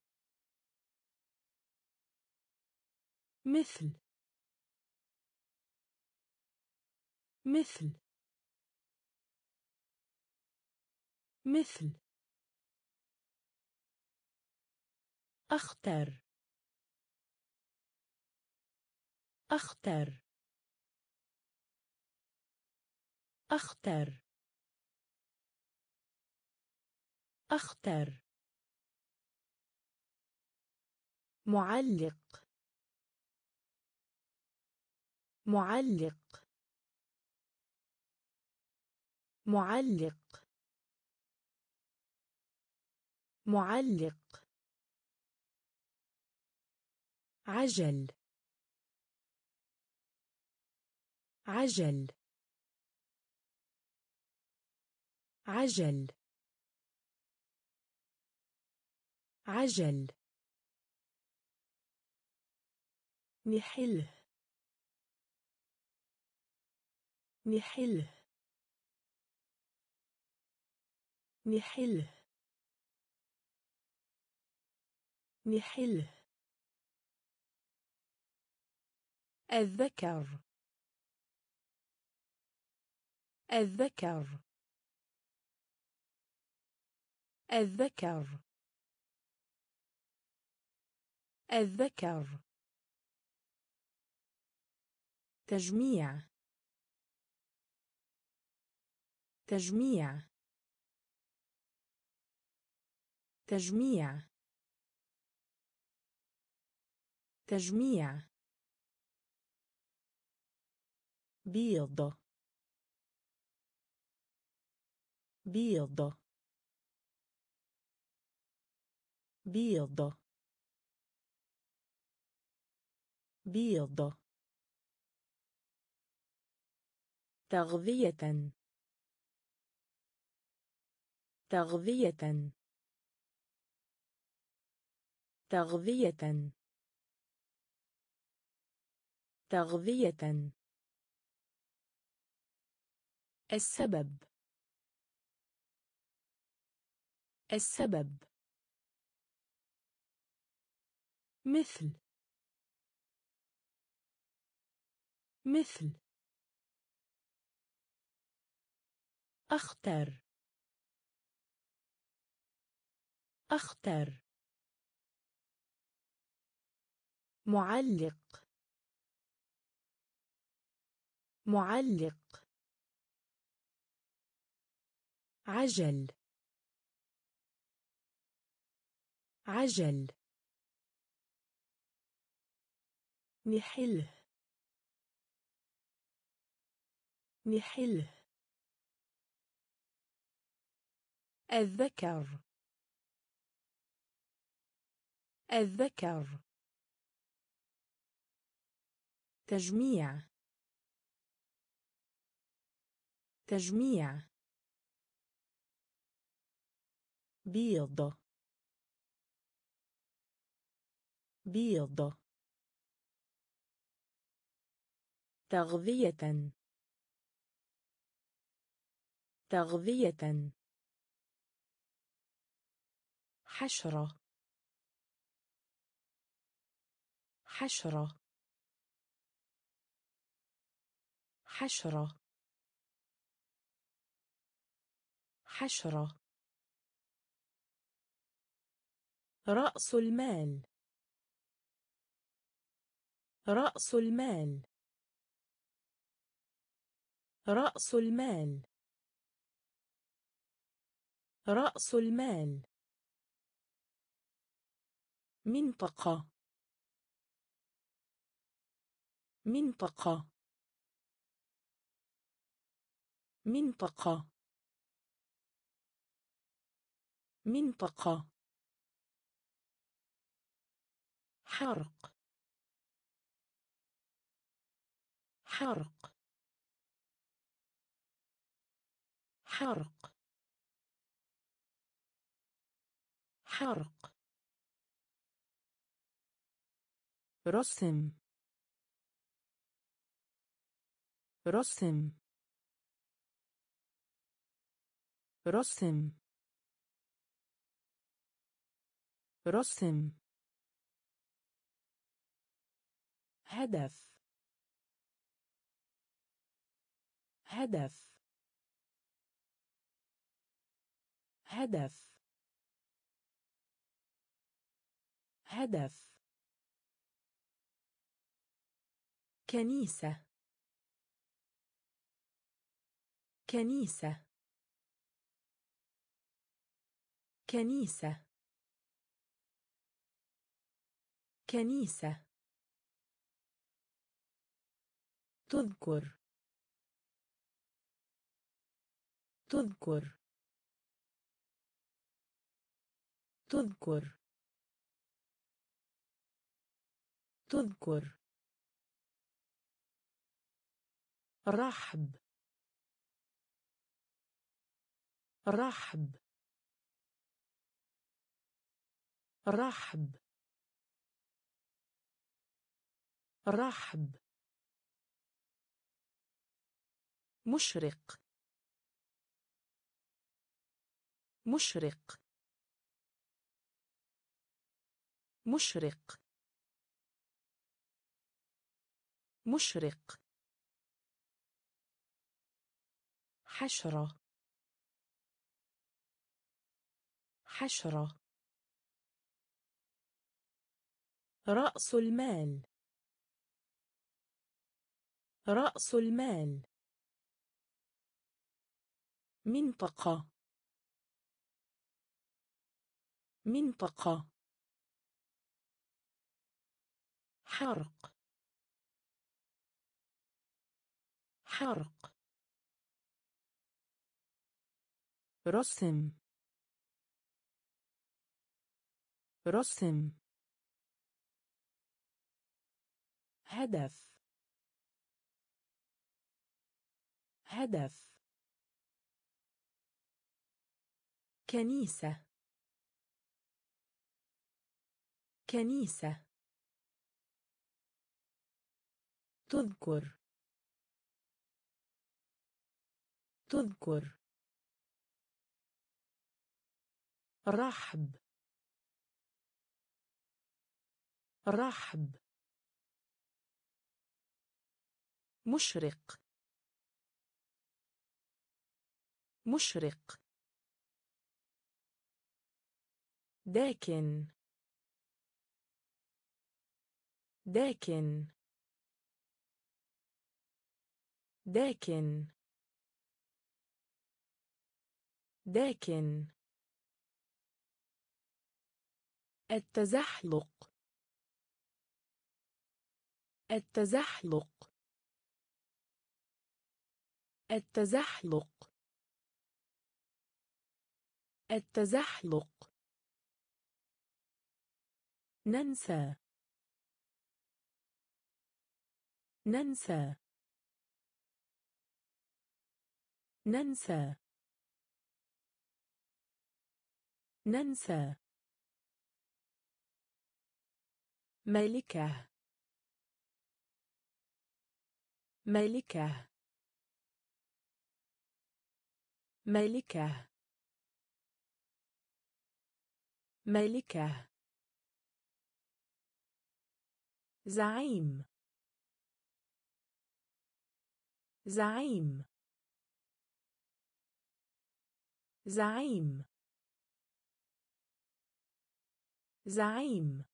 مثل. مثل. مثل. أختر. أختر. أختر. أختر. معلق. معلق. معلق. معلق. عجل. عجل. عجل. عجل. نحله. نحله. نحله. نحله. الذكر. الذكر. الذكر. الذكر. تجميع. تجميع. تجميع. تجميع. بيض. بيض. بيض. بيض. تغذية. تغذية. تغذية. تغذية. السبب. السبب. مثل. مثل. أختر أختر معلق. معلق. عجل. عجل. نحله. نحله. الذكر. الذكر. تجميع. تجميع. بيض. بيض. تغذية. تغذية. حشرة. حشرة. حشرة. حشرة. رأس المال. رأس المال. رأس المال. رأس المال. منطقة. منطقة. منطقة. منطقة. حرق حرق حرق حرق رسم. رسم. رسم. رسم. هدف. هدف. هدف. هدف. كنيسة. كنيسة. كنيسة. كنيسة. تذكر. تذكر. تذكر. تذكر. رحب. رحب. رحب. رحب. مشرق. مشرق. مشرق. مشرق. حشرة. حشرة. رأس المال. رأس المال. منطقة. منطقة. حرق. حرق. رسم. رسم. هدف. هدف. كنيسة. كنيسة. تذكر. تذكر. رحب. رحب. مشرق. مشرق. داكن. داكن. داكن. داكن. التزحلق. التزحلق. التزحلق. التزحلق. ننسى. ننسى. ننسى. ننسى. ملكة. ملكة. ملكة. ملكة. زعيم. زعيم. زعيم. زعيم.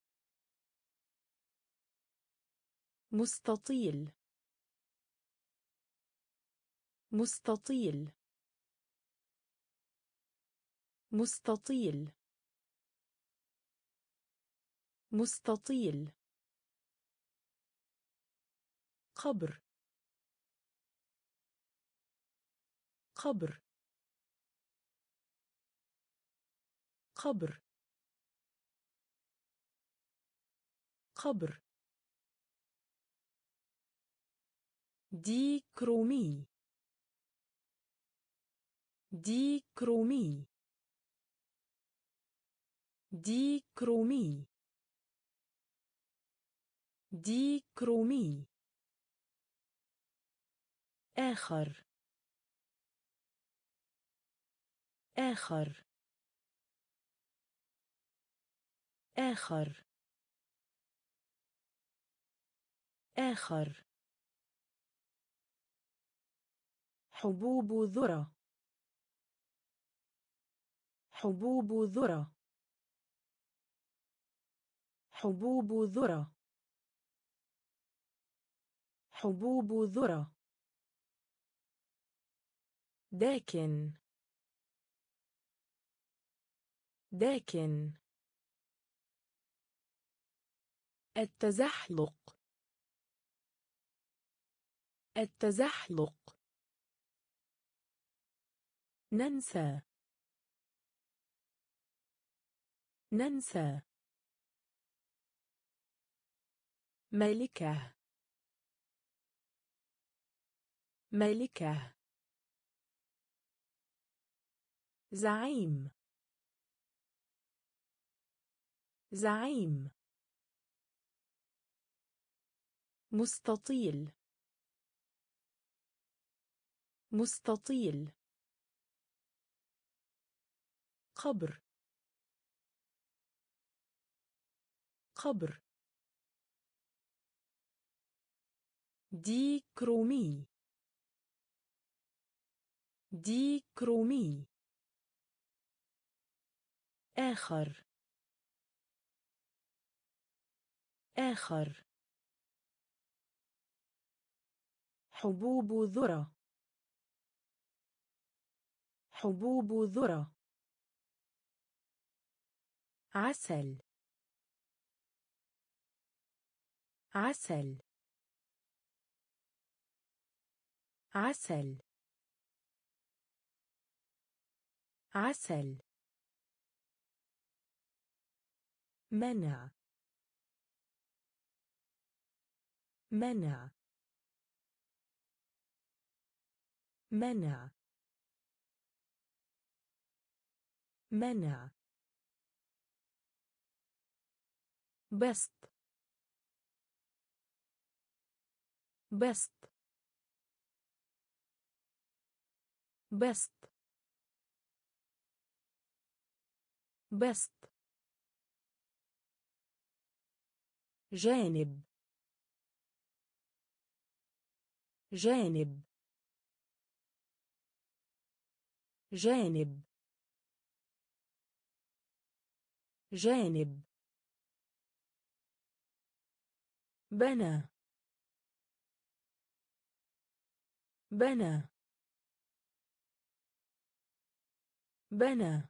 مستطيل. مستطيل. مستطيل. مستطيل. قبر. قبر. قبر. قبر. ديكرومي. ديكرومي. ديكرومي. ديكرومي. آخر. آخر. آخر. آخر. حبوب ذرة. حبوب ذرة. حبوب ذرة. حبوب ذرة. داكن. داكن. التزحلق. التزحلق. ننسى. ننسى. ملكة. ملكة. زعيم. زعيم. مستطيل. مستطيل. قبر. قبر. ديكرومي. ديكرومي. آخر. آخر. حبوب ذرة. حبوب ذرة. عسل. عسل. عسل. عسل. منع. منع. منع. منع. بسط. بسط. بسط. بسط. جانب. جانب. جانب. جانب. بنى. بنى. بنى.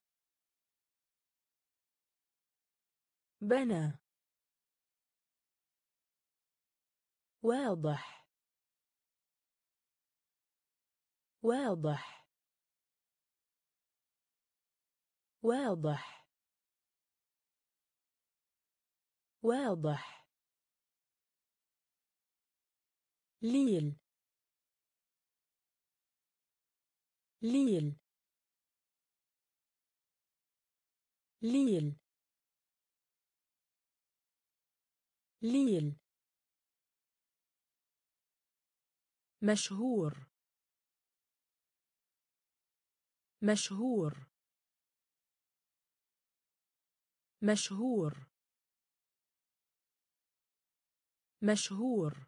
بنى. واضح. واضح. واضح. واضح. ليل. ليل. ليل. ليل. مشهور. مشهور. مشهور. مشهور.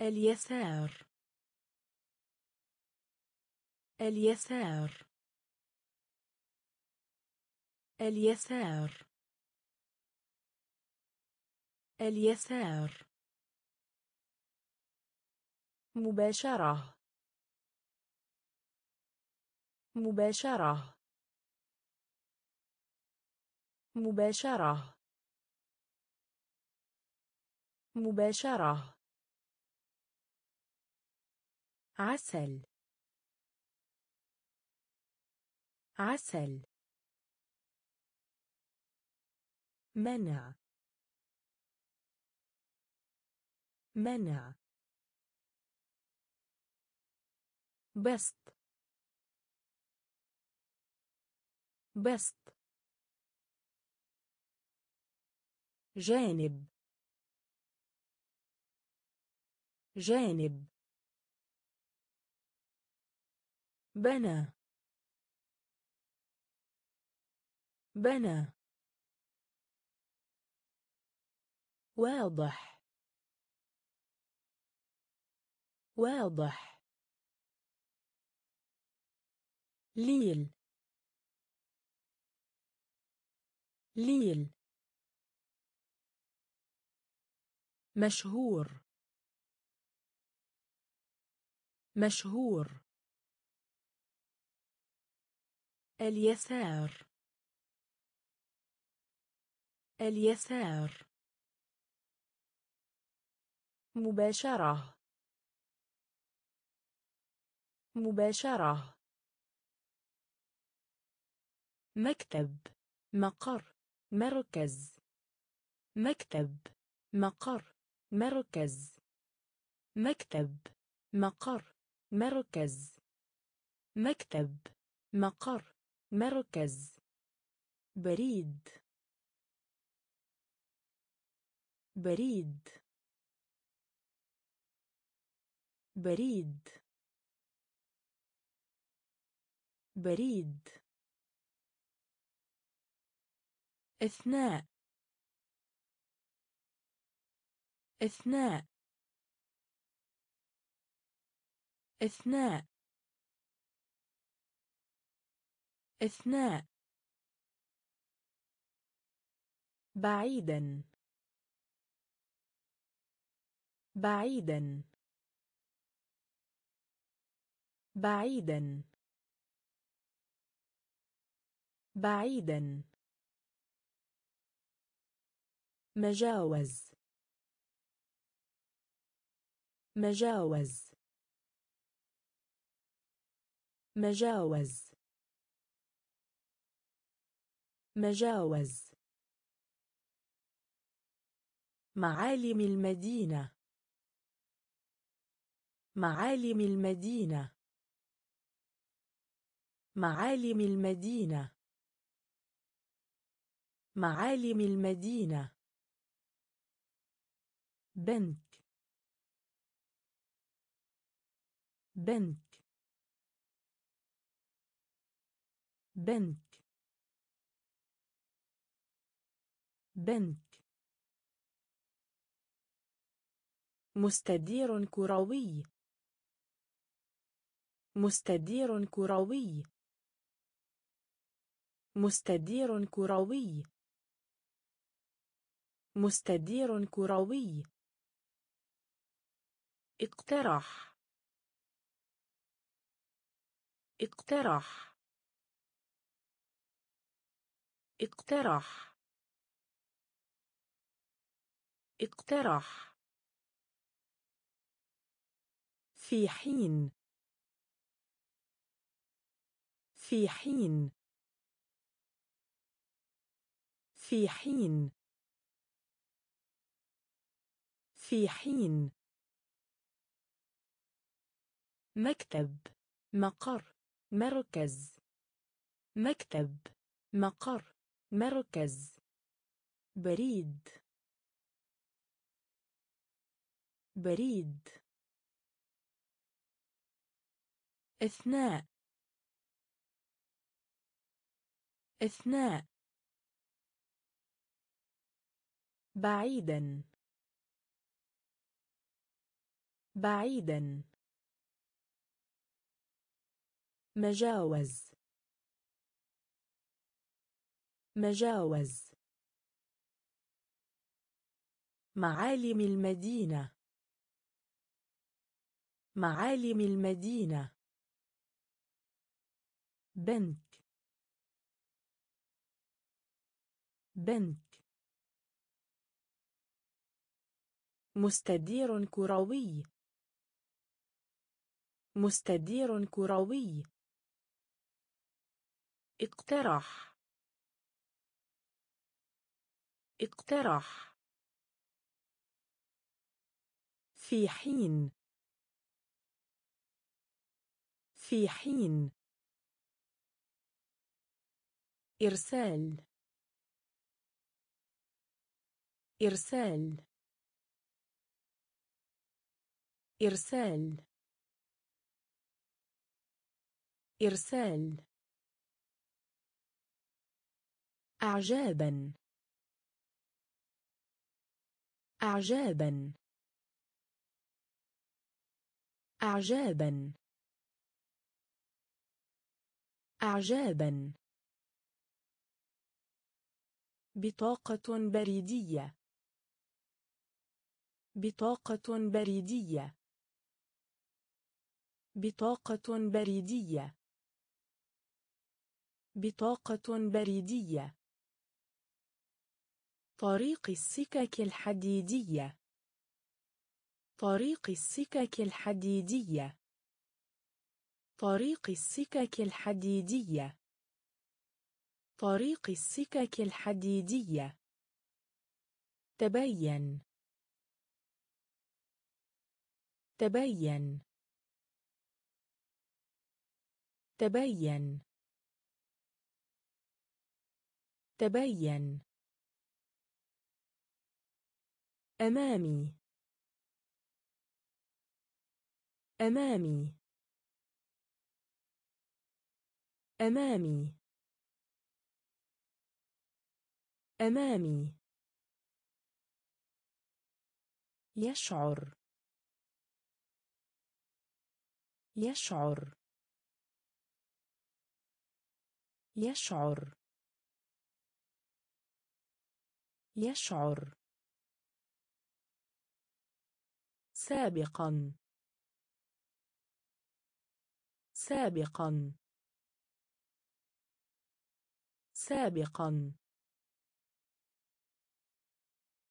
اليسار. اليسار. اليسار. اليسار. مباشرة. مباشرة. مباشرة. مباشرة. عسل. عسل. منع. منع. بسط بسط جانب جانب بنى بنى واضح واضح. ليل. ليل. مشهور. مشهور. اليسار. اليسار. مباشرة. مباشرة. مكتب مقر مركز. مكتب مقر مركز. مكتب مقر مركز. مكتب مقر مركز. بريد. بريد. بريد. بريد. أثناء. أثناء. أثناء. أثناء. بعيدا. بعيدا. بعيدا. بعيدا. مجاوز. مجاوز. مجاوز. مجاوز. معالم المدينة. معالم المدينة. معالم المدينة. معالم المدينة. بنك. بنك. بنك. بنك. مستدير كروي. مستدير كروي. مستدير كروي. مستدير كروي. اقترح. اقترح. اقترح. اقترح. في حين. في حين. في حين. في حين. مكتب مقر مركز. مكتب مقر مركز. بريد. بريد. أثناء. أثناء. بعيدا. بعيدا. مجاوز. مجاوز. معالم المدينة. معالم المدينة. بنك. بنك. مستدير كروي. مستدير كروي. اقترح. اقترح. في حين. في حين. إرسال. إرسال. إرسال. إرسال. أعجابا. أعجابا. أعجابا. أعجابا. بطاقة بريدية. بطاقة بريدية. بطاقة بريدية. بطاقة بريدية. طريق السكك الحديدية. طريق السكك الحديدية. طريق السكك الحديدية. طريق السكك الحديدية. تبين. تبين. تبين. تبين. أمامي. أمامي. أمامي. أمامي. يشعر. يشعر. يشعر. يشعر. سابقا. سابقا. سابقا.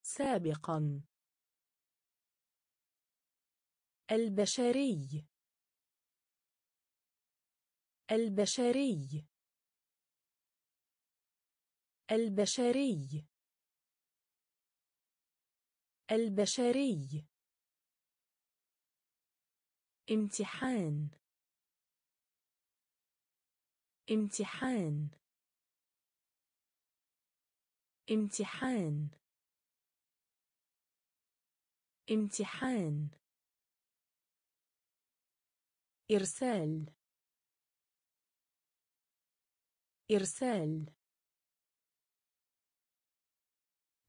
سابقا. البشري. البشري. البشري. البشري. امتحان. امتحان. امتحان. امتحان. إرسال. إرسال.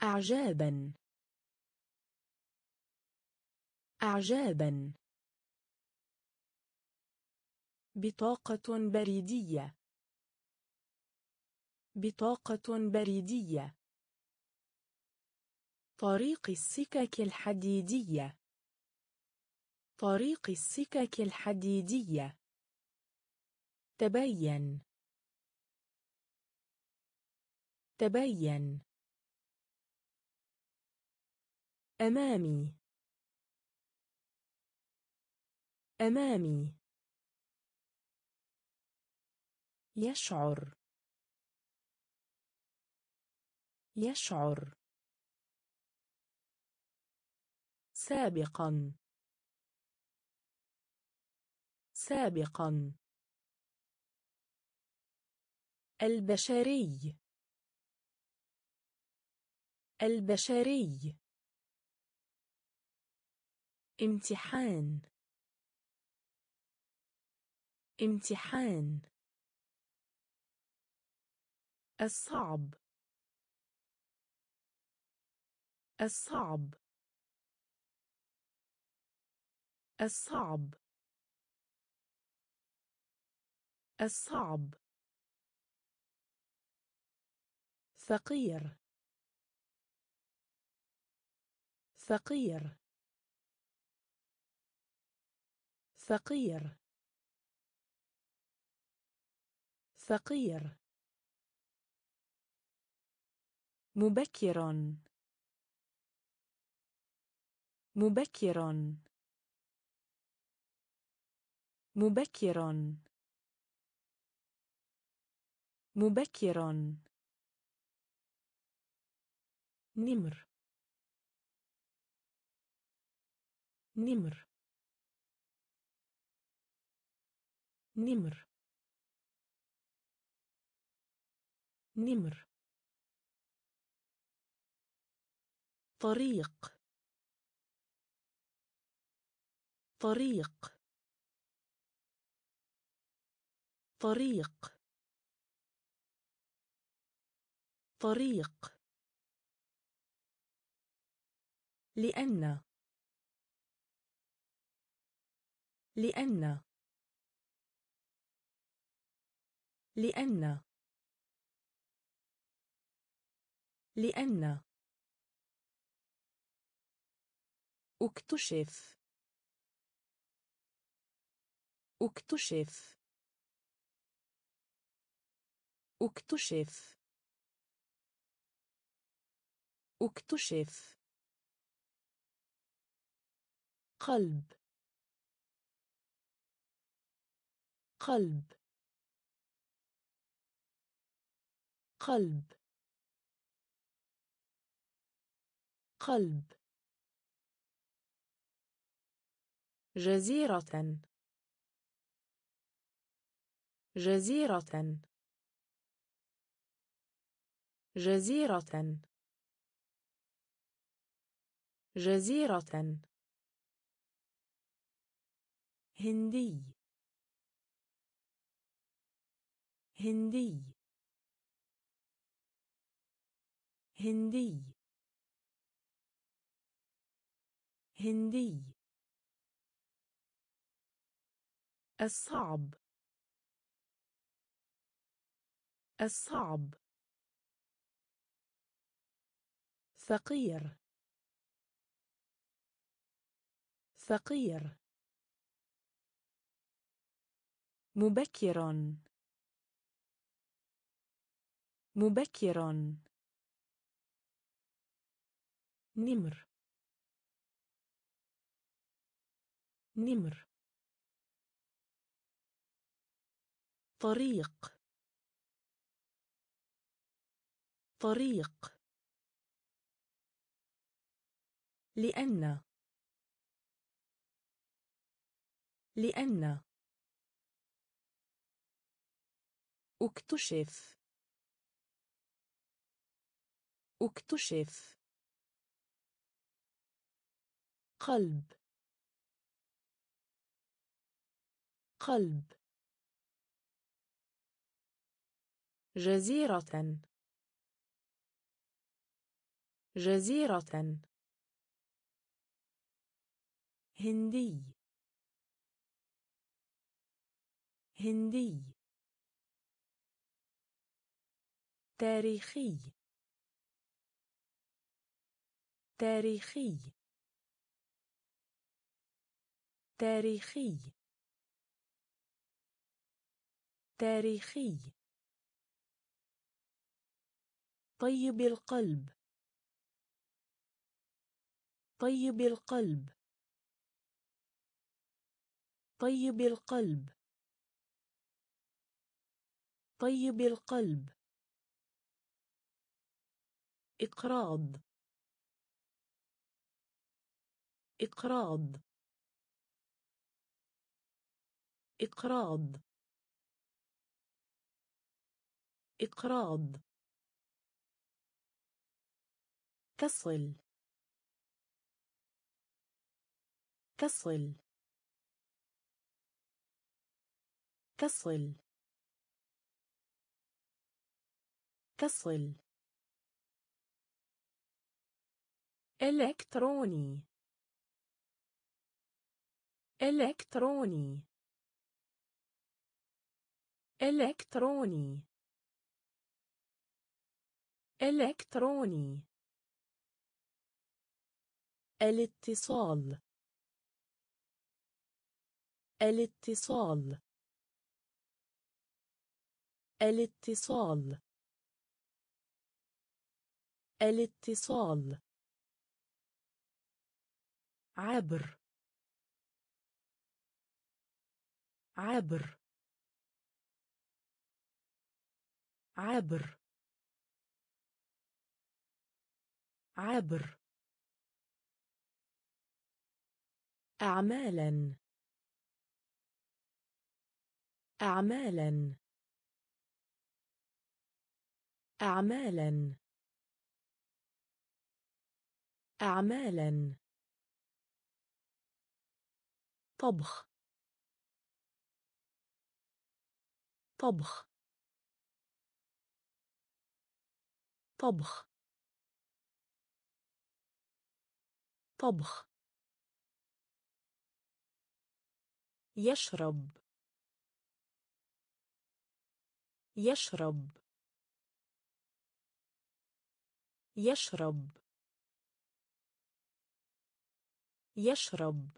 أعجابا. أعجابا. بطاقة بريدية. بطاقة بريدية. طريق السكك الحديدية. طريق السكك الحديدية. تبين. تبين. أمامي. أمامي. يشعر. يشعر. سابقا. سابقا. البشري. البشري. امتحان. امتحان. الصعب. الصعب. الصعب. الصعب. فقير. فقير. فقير. فقير. مبكر مبكر مبكر مبكر نمر. نمر. نمر. نمر. طريق. طريق. طريق. طريق. لأن. لأن. لأن. لأن. اكتشف اكتشف اكتشف اكتشف قلب قلب قلب قلب جزيرة. جزيرة. جزيرة. جزيرة. هندي. هندي. هندي. هندي. الصعب. الصعب. فقير. فقير. مبكر. مبكر. نمر. نمر. طريق. طريق. لأن. لأن. اكتشف. اكتشف. قلب. قلب. جزيرة. جزيرة. هندي. هندي. تاريخي. تاريخي. تاريخي. تاريخي. طيب القلب. طيب القلب. طيب القلب. طيب القلب. إقراض. إقراض. إقراض. إقراض. تصل تصل تصل تصل إلكتروني. إلكتروني. إلكتروني. إلكتروني. الاتصال. الاتصال. الاتصال. الاتصال. عبر. عبر. عبر. عبر. أعمالا. أعمالا. أعمالا. أعمالا. طبخ. طبخ. طبخ. طبخ. يشرب. يشرب. يشرب. يشرب.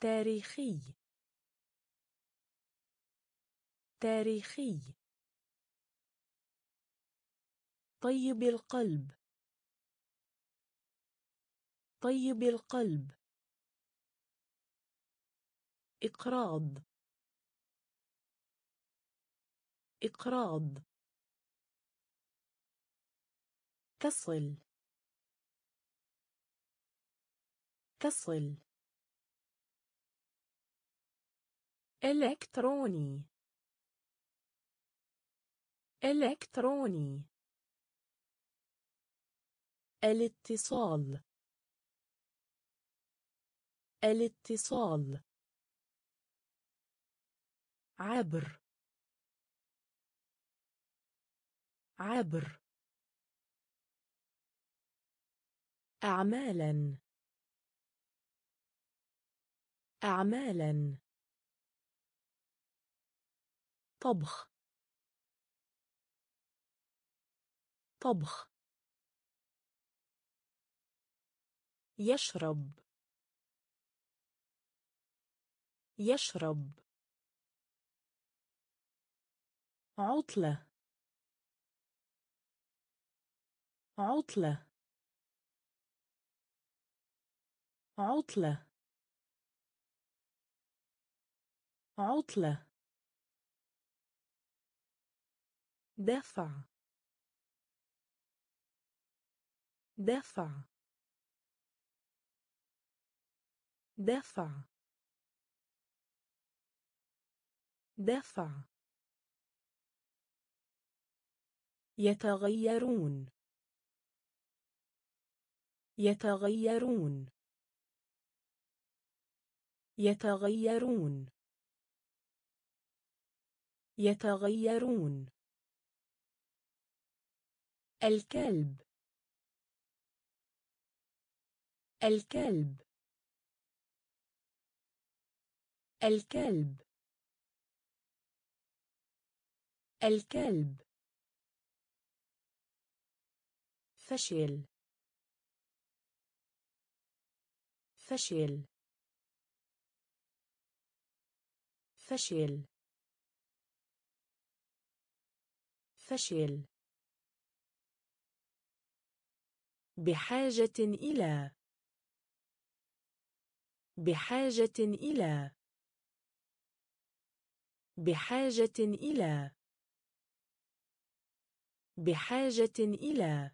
تاريخي. تاريخي. طيب القلب. طيب القلب. إقراض. إقراض. تصل تصل إلكتروني. إلكتروني. الإتصال. الإتصال. عبر عبر أعمالا. أعمالا. طبخ. طبخ. يشرب. يشرب. عطلة. عطلة. عطلة. عطلة. دفع. دفع. دفع. دفع. يتغيرون. يتغيرون. يتغيرون. يتغيرون. الكلب. الكلب. الكلب. الكلب. فشل. فشل. فشل. فشل. بحاجة إلى. بحاجة إلى. بحاجة إلى. بحاجة إلى.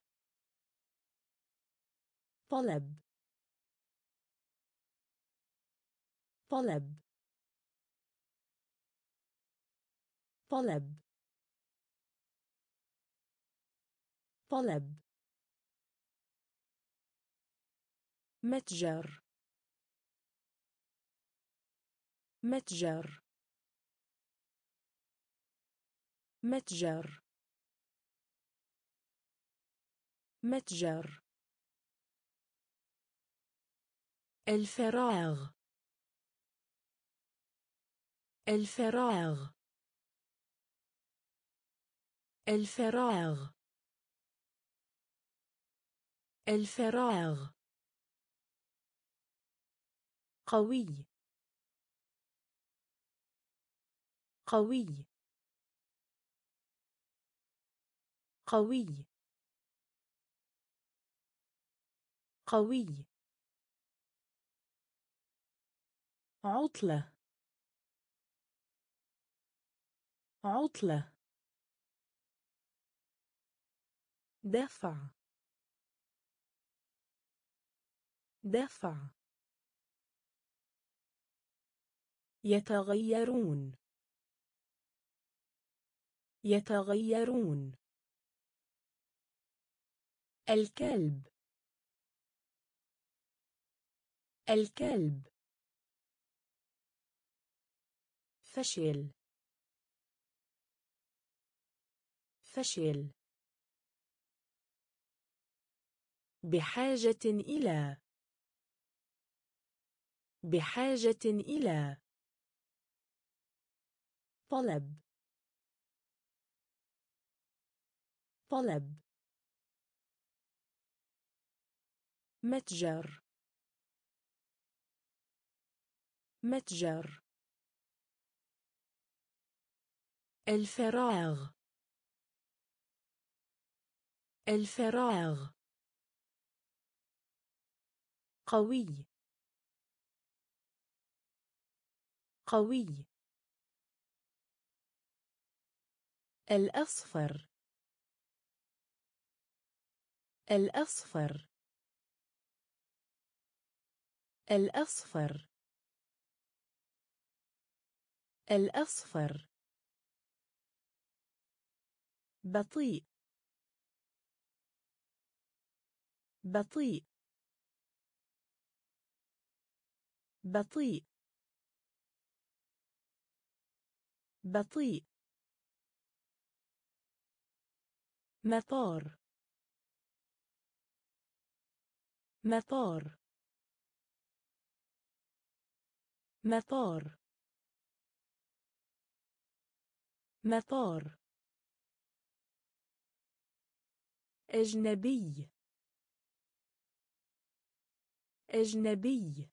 طلب. طلب. طلب. طلب. متجر. متجر. متجر. متجر. الفراغ الفراغ الفراغ الفراغ قوي قوي قوي قوي عطلة. عطلة. دفع. دفع. يتغيرون. يتغيرون. الكلب. الكلب. فشل. فشل. بحاجة إلى. بحاجة إلى. طلب. طلب. متجر. متجر. الفراغ الفراغ قوي قوي الأصفر الأصفر الأصفر الأصفر بطيء. بطيء. بطيء. بطيء. مطار. مطار. مطار. مطار. أجنبي. أجنبي.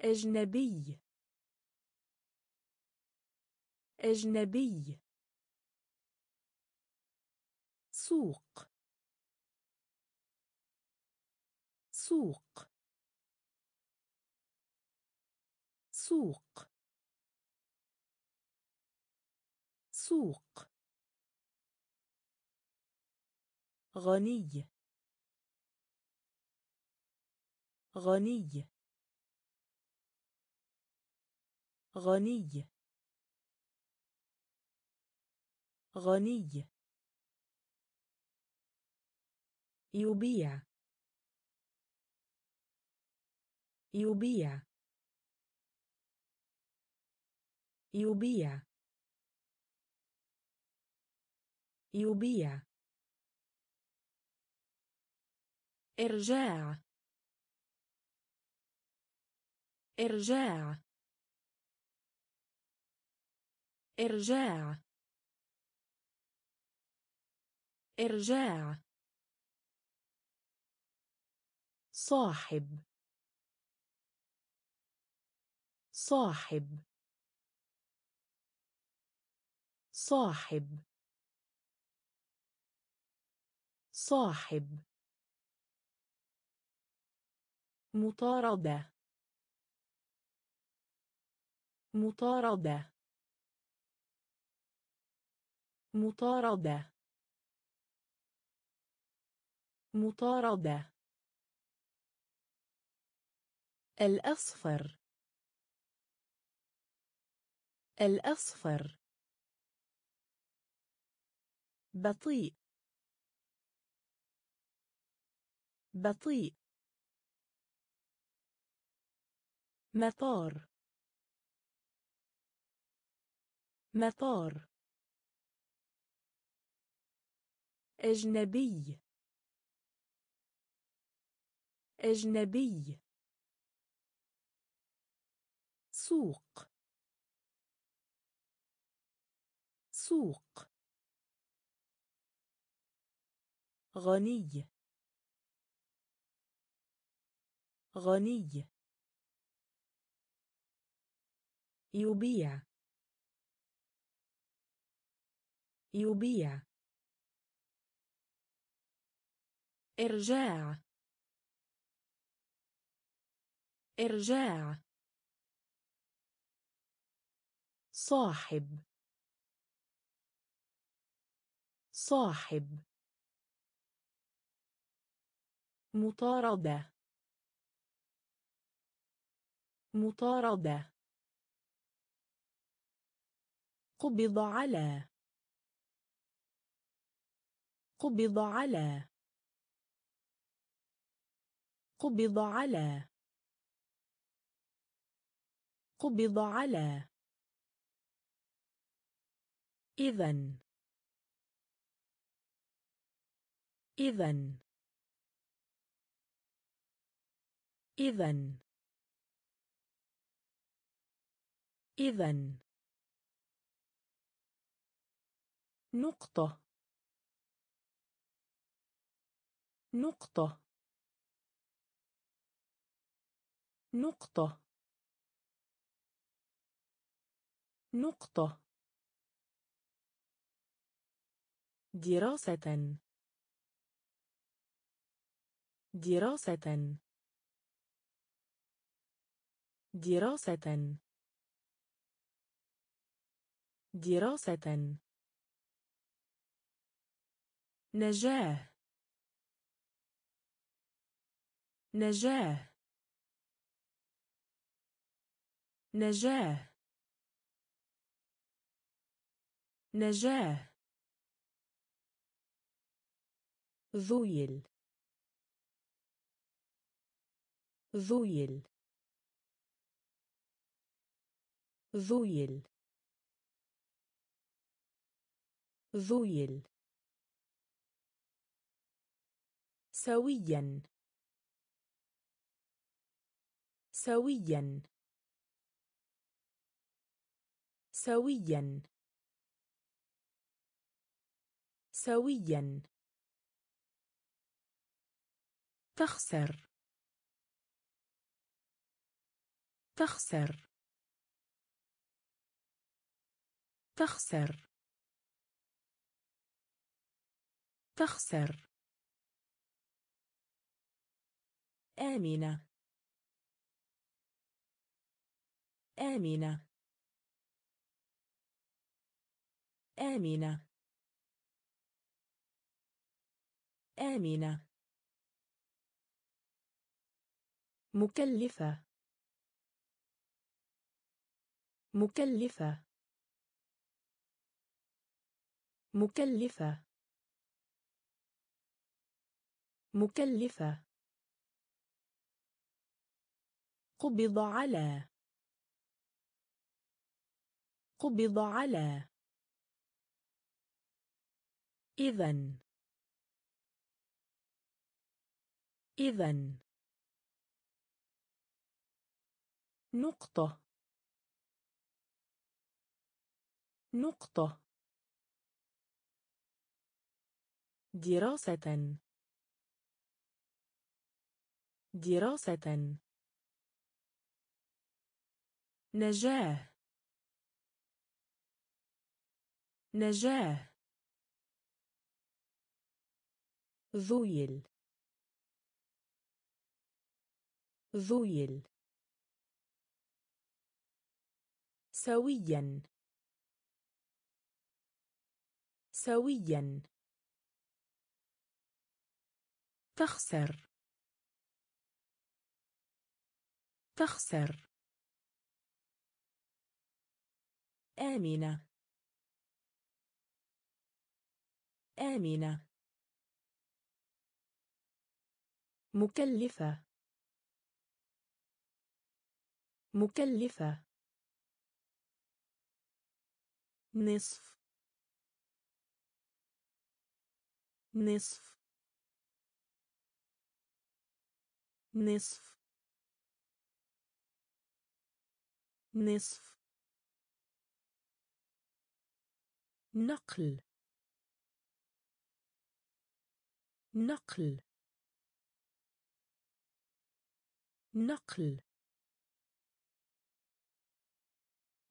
أجنبي. أجنبي. سوق. سوق. سوق. سوق. غني. غني. غني. غني. يبيع. يبيع. يبيع. يبيع. إرجاع. إرجاع. إرجاع. إرجاع. صاحب. صاحب. صاحب. صاحب. مطاردة. مطاردة. مطاردة. مطاردة. الأصفر. الأصفر. بطيء. بطيء. مطار. مطار. أجنبي. أجنبي. سوق. سوق. غني. غني. يبيع. يبيع. إرجاع. إرجاع. صاحب. صاحب. مطاردة. مطاردة. قبض على. قبض على. قبض على. قبض على. إذن. إذن. إذن. إذن. نقطة. نقطة. نقطة. نقطة. دراسة. دراسة. دراسة. دراسة. نجاه نجاه نجاه نجاه ذويل. ذويل. ذويل. ذويل. سويا. سويا. سويا. سويا. تخسر. تخسر. تخسر. تخسر. آمنة. آمنة. آمنة. آمنة. مكلفة. مكلفة. مكلفة. مكلفة. قبض على. قبض على. إذن. إذن. نقطة. نقطة. دراسة. دراسة. نجاة نجاة ذويل. ذويل. سويا. سويا. تخسر. تخسر. آمنة. آمنة. مكلفة. مكلفة. نصف. نصف. نصف. نصف. نقل. نقل. نقل.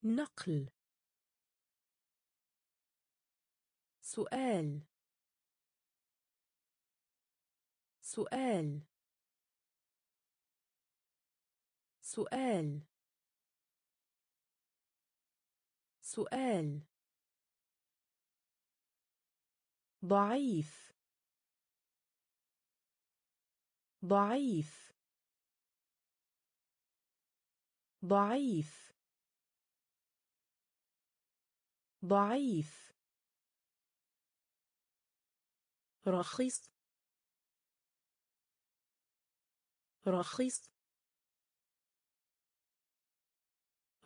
نقل. سؤال. سؤال. سؤال. سؤال. ضعيف. ضعيف. ضعيف. ضعيف. رخيص. رخيص.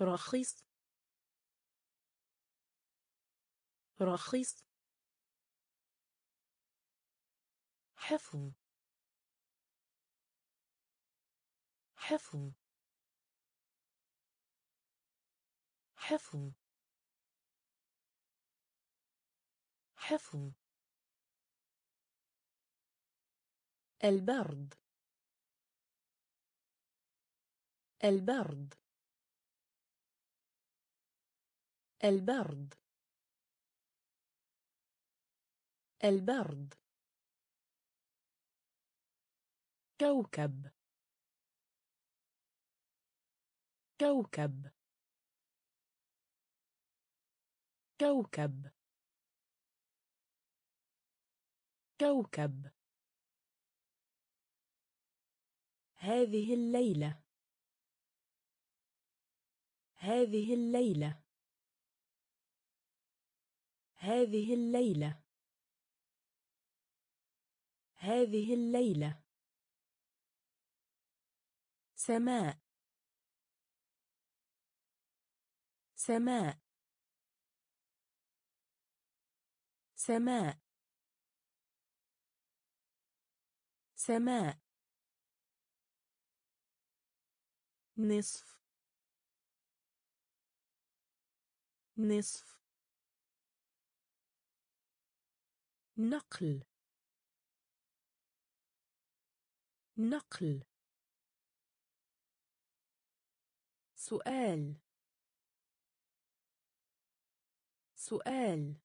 رخيص. رخيص. حفظ. حفظ. حفظ. حفظ. البرد. البرد. البرد. البرد. كوكب. كوكب. كوكب. كوكب. هذه الليلة. هذه الليلة. هذه الليلة. هذه الليلة. سماء. سماء. سماء. سماء. نصف. نصف. نقل. نقل. سؤال. سؤال.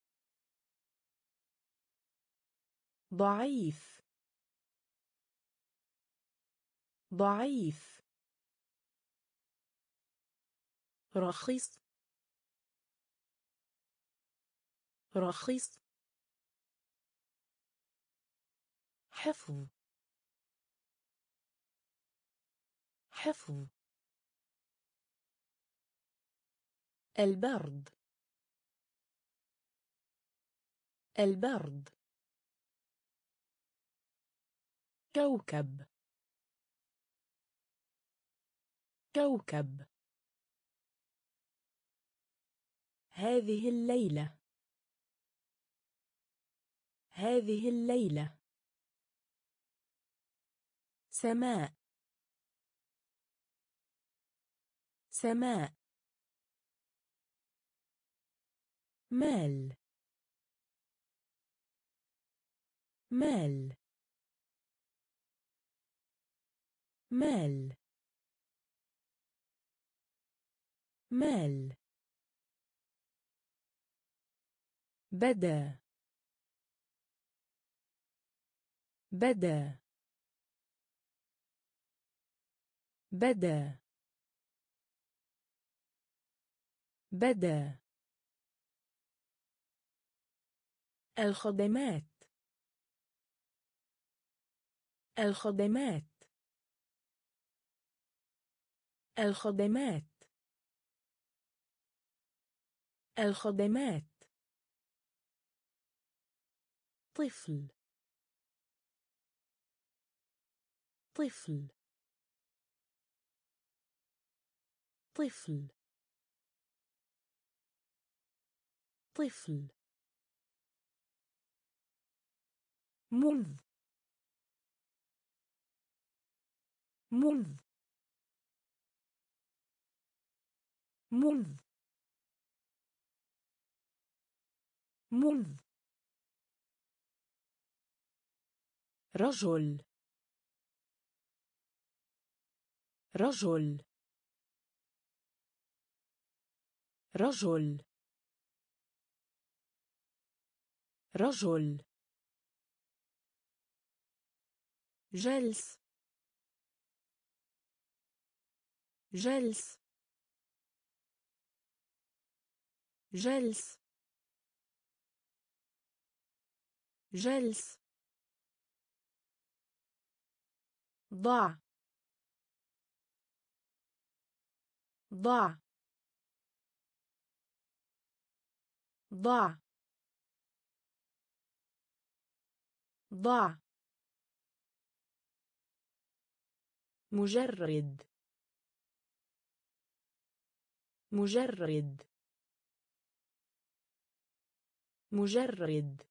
ضعيف. ضعيف. رخيص. رخيص. حفظ. حفظ. البرد. البرد. كوكب. كوكب. هذه الليلة. هذه الليلة. سماء. سماء. مال. مال. مال. مال. بدا. بدا. بدا. بدا. الخدمات. الخدمات. الخدمات. الخدمات. طفل. طفل. طفل. طفل. منذ منذ منذ منذ رجل. رجل. رجل. رجل. جلس جلس جلس جلس ضع ضع ضع ضع مجرد. مجرد. مجرد.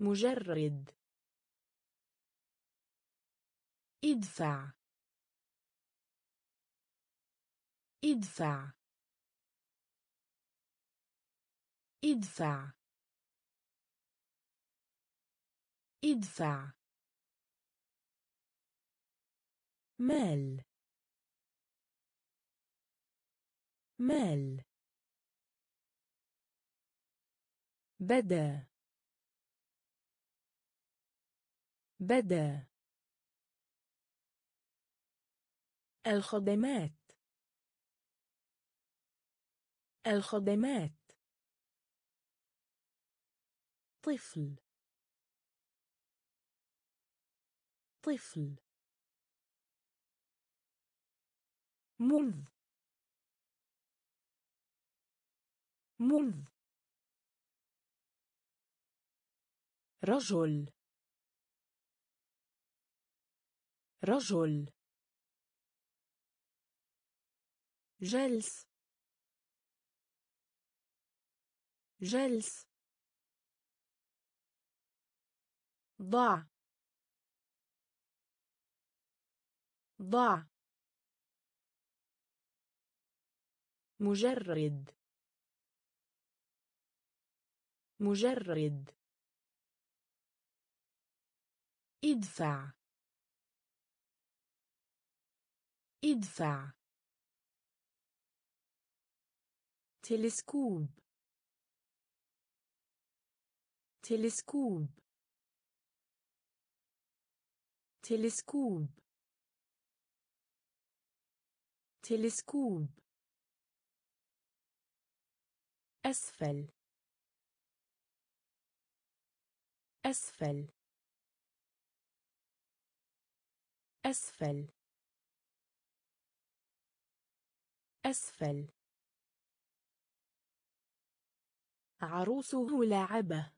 مجرد. ادفع. ادفع. ادفع. ادفع. مال. مال. بدأ. بدأ. الخدمات. الخدمات. طفل. طفل. منذ منذ رجل. رجل. جلس. جلس. ضع. ضع. مجرد. مجرد. ادفع. ادفع. تلسكوب. تلسكوب. تلسكوب. تلسكوب. أسفل. أسفل. أسفل. أسفل. عروسه لاعبة.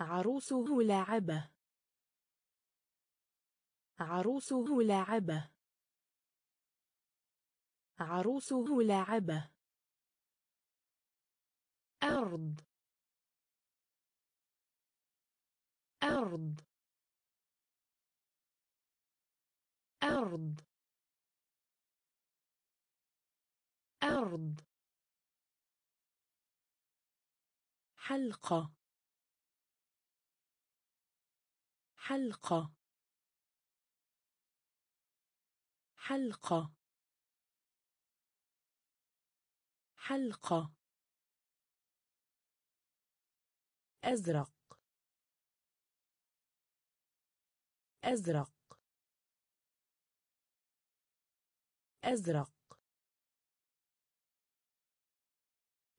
عروسه لاعبة. عروسه لاعبة. عروسه لاعبة. أرض. أرض. أرض. أرض. حلقة. حلقة. حلقة. حلقة. أزرق. أزرق. أزرق.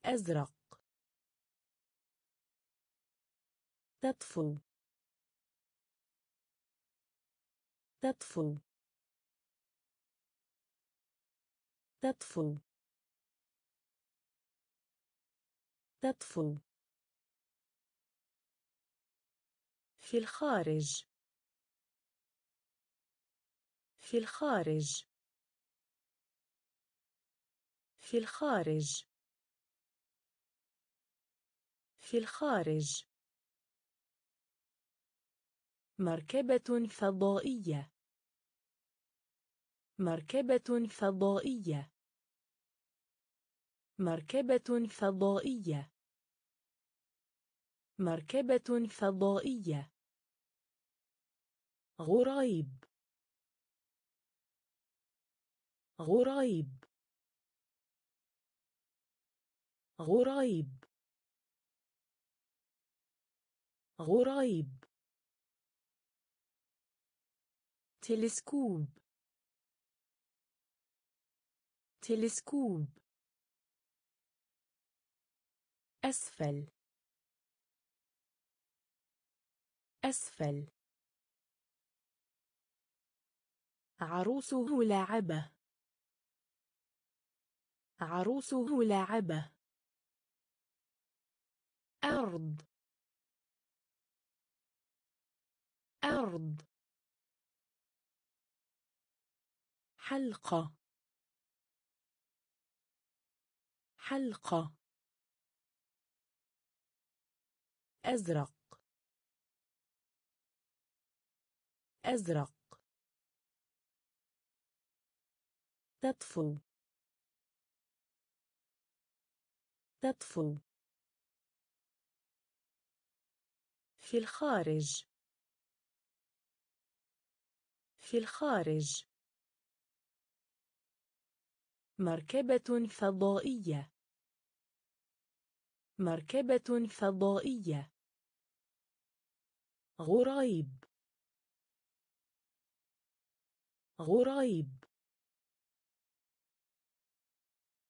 أزرق. تطفو. تطفو. تطفو. تطفو. في الخارج. في الخارج. في الخارج. في الخارج. مركبة فضائية. مركبة فضائية. مركبة فضائية. مركبة فضائية. غريب. غريب. غريب. غريب. تلسكوب. تلسكوب. أسفل. أسفل. عروسه لاعبة. عروسه لاعبة. أرض. أرض. حلقة. حلقة. أزرق. أزرق. تطفو تطفو في الخارج. في الخارج. مركبة فضائية. مركبة فضائية. غريب. غريب.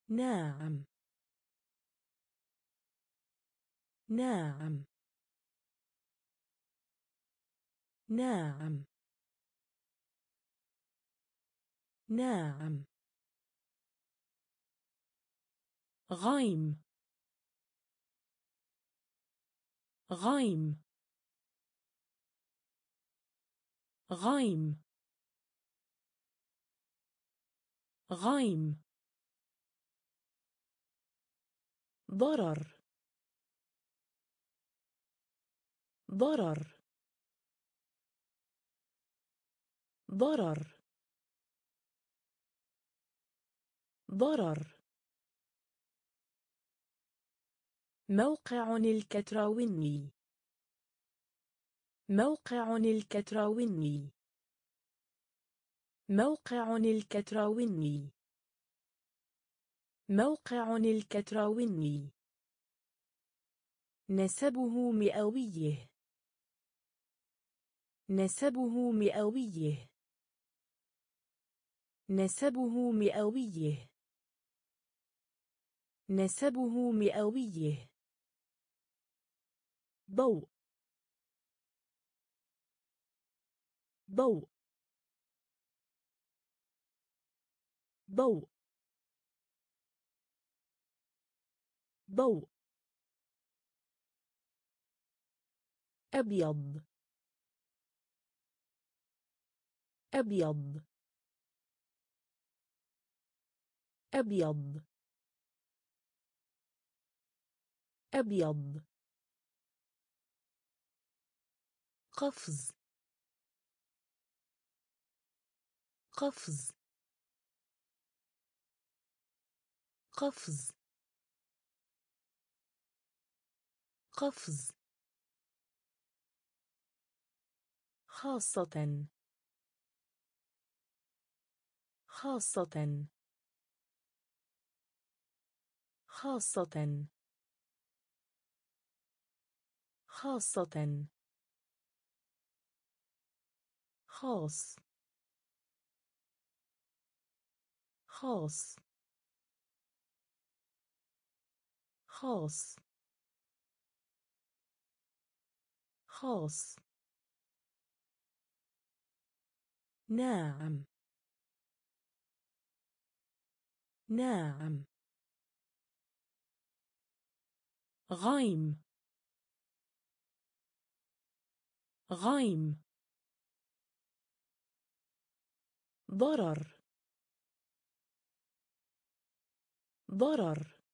نعم. نعم. نعم. نعم. غيم. غيم. غيم. غيم. ضرر. ضرر. ضرر. ضرر. موقع الكتراوني. موقع الكتراوني. موقع الكتراوني. موقع الكتراوني. نسبه مئويه. نسبه مئويه. نسبه مئويه. نسبه مئويه. ضوء. ضوء. ضوء. ضوء أبيض. أبيض. أبيض. أبيض. قفز. قفز. قفز. قفز. خاصة. خاصة. خاصة. خاصة. خاص. خاص. خاص. خاص. نعم. نعم. غيم. غيم. ضرر. ضرر.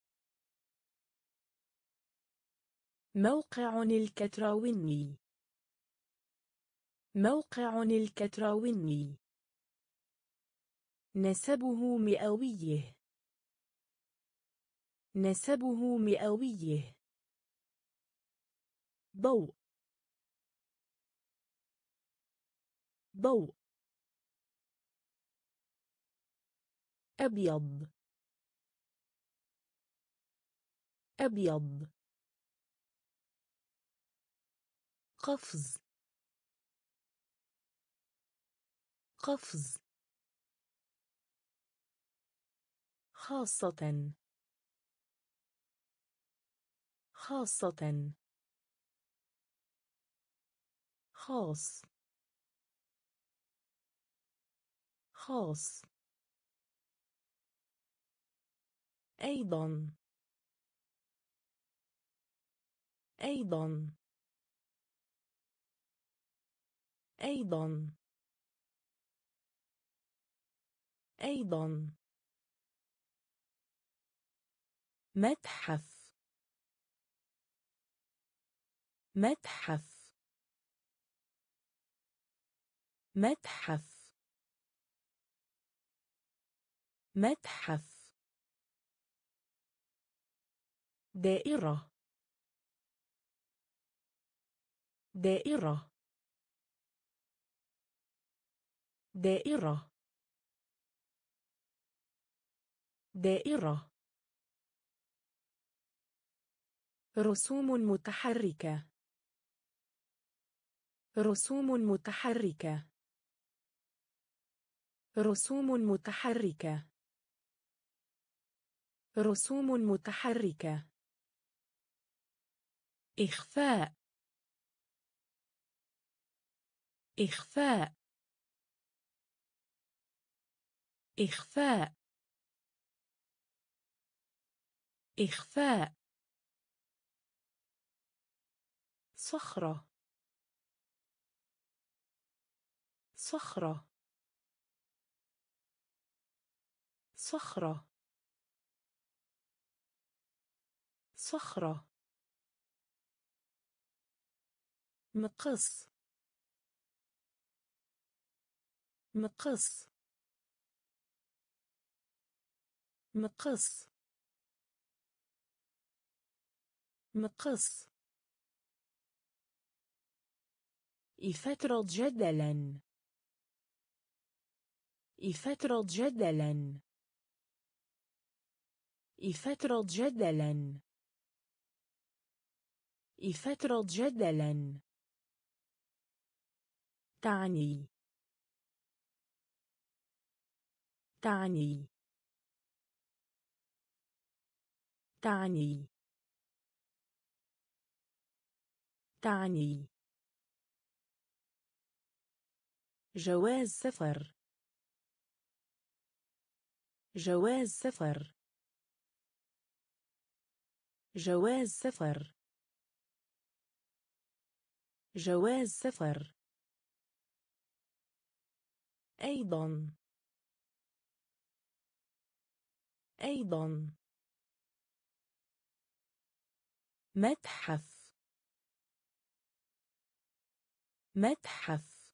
موقع الكتراوني. موقع الكتراوني. نسبه مئويه. نسبه مئويه. ضوء. ضوء. أبيض. أبيض. قفز. قفز. خاصة. خاصة. خاص. خاص. أيضا. أيضا. أيضا. أيضا. متحف. متحف. متحف. متحف. دائرة. دائرة. دائرة. دائرة. رسوم متحركة. رسوم متحركة. رسوم متحركة. رسوم متحركة. إخفاء. إخفاء. إخفاء. إخفاء. صخرة. صخرة. صخرة. صخرة. مقص. مقص. مقص. مقص. إفترض جدلا. إفترض جدلا. إفترض جدلا. إفترض جدلا. تعني. تعني. تعني. تعني. جواز سفر. جواز سفر. جواز سفر. جواز سفر. أيضا. أيضا. متحف. متحف.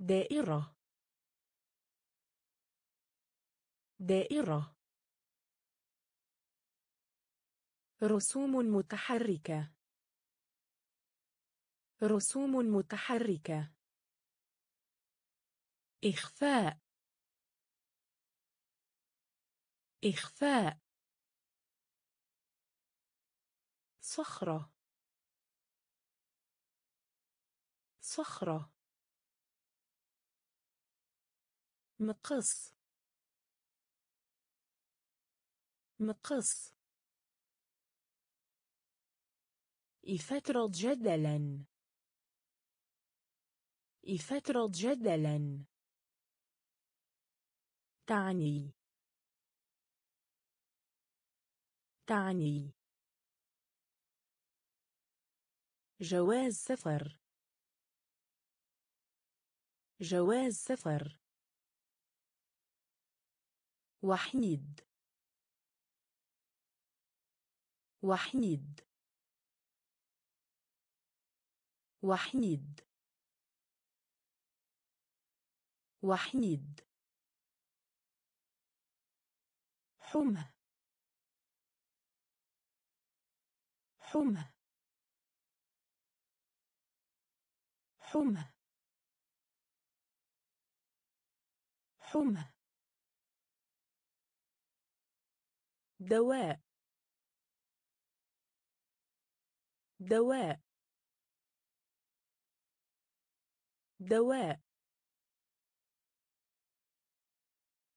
دائرة. دائرة. رسوم متحركة. رسوم متحركة. إخفاء. إخفاء. صخرة. صخرة. مقص. مقص. إفترض جدلا. إفترض جدلا. تعني. تعني. جواز سفر. جواز سفر. وحيد. وحيد. وحيد. وحيد. حمى. حمى. حمى. حمى. دواء. دواء. دواء.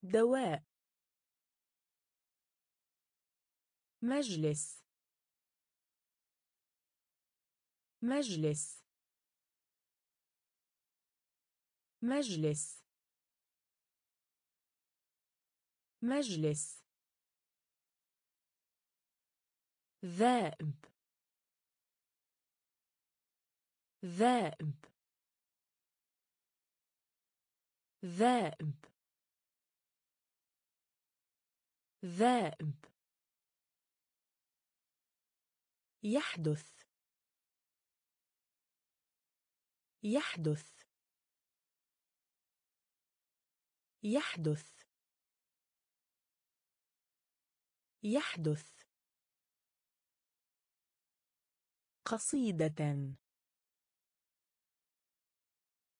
دواء. مجلس. مجلس. مجلس. مجلس. ذائب ذائب ذائب ذائب يحدث. يحدث. يحدث. يحدث. قصيدة.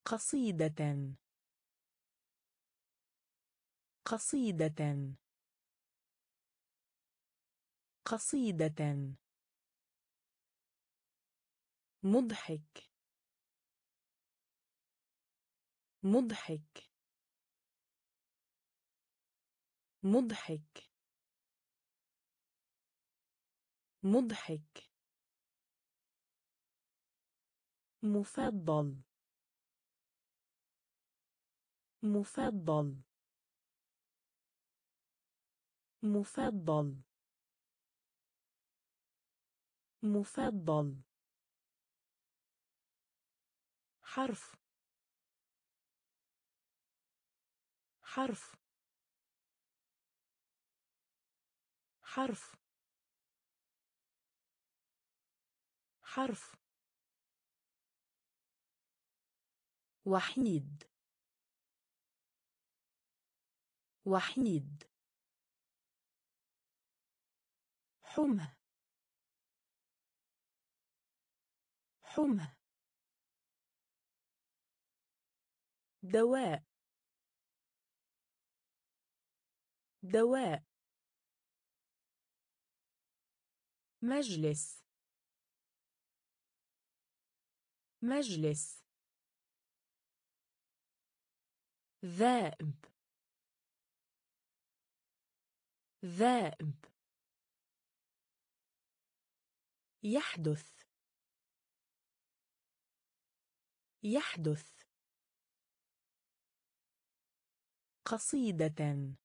قصيدة. قصيدة. قصيدة. مضحك. مضحك. مضحك. مضحك. مفضل. مفضل. مفضل. مفضل. حرف. حرف. حرف. حرف. وحيد. وحيد. حمى. حمى. دواء. دواء. مجلس. مجلس. ذائب ذائب يحدث. يحدث. قصيدة.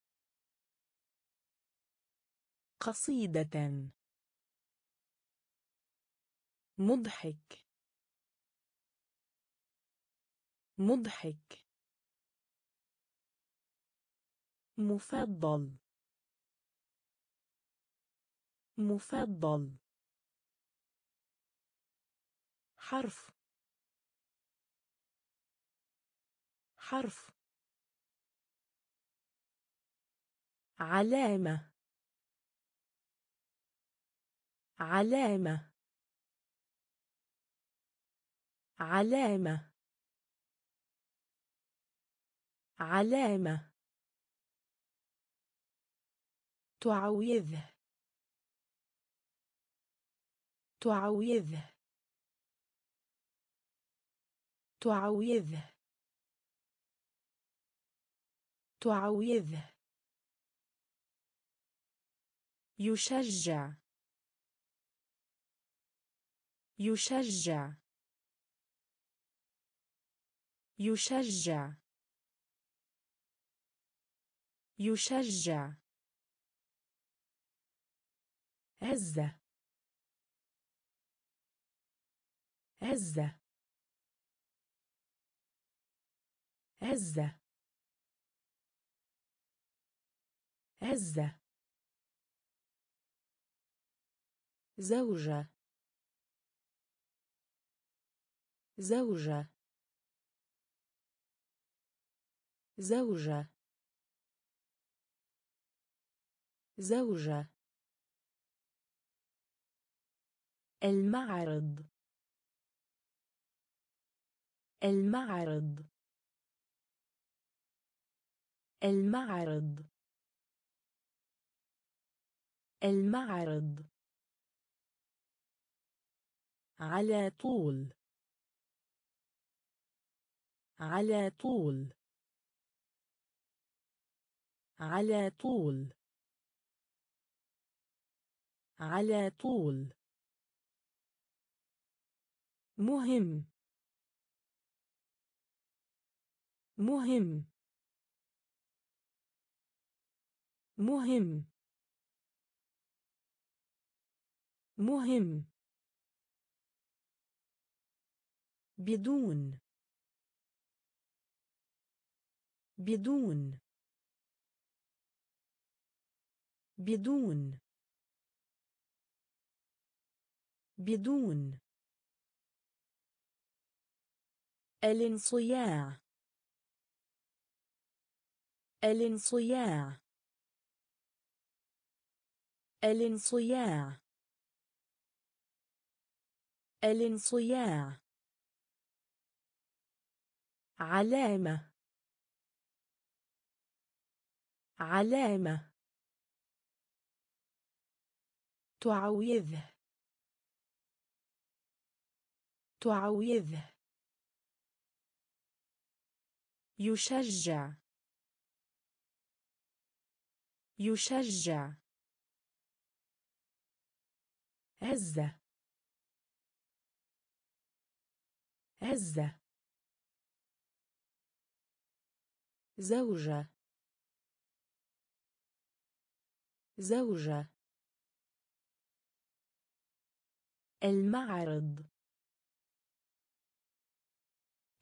قصيدة. مضحك. مضحك. مفضل. مفضل. حرف. حرف. علامة. علامة. علامة. علامة. تعويذ. تعويذ. تعويذ. تعويذ. يشجع. يشجع. يشجع. يشجع. عزة. عزة. عزة. عزة. زوجة. زوجة. زوجة. زوجة. المعرض. المعرض. المعرض. المعرض. على طول. على طول. على طول. على طول. مهم. مهم. مهم. مهم. بدون. بدون. بدون. بدون. الانصياع. الانصياع. الانصياع. الانصياع. علامة. علامة. تعويذ. تعويذ. يشجع. يشجع. عزة عزة زوجة. زوجة. المعرض.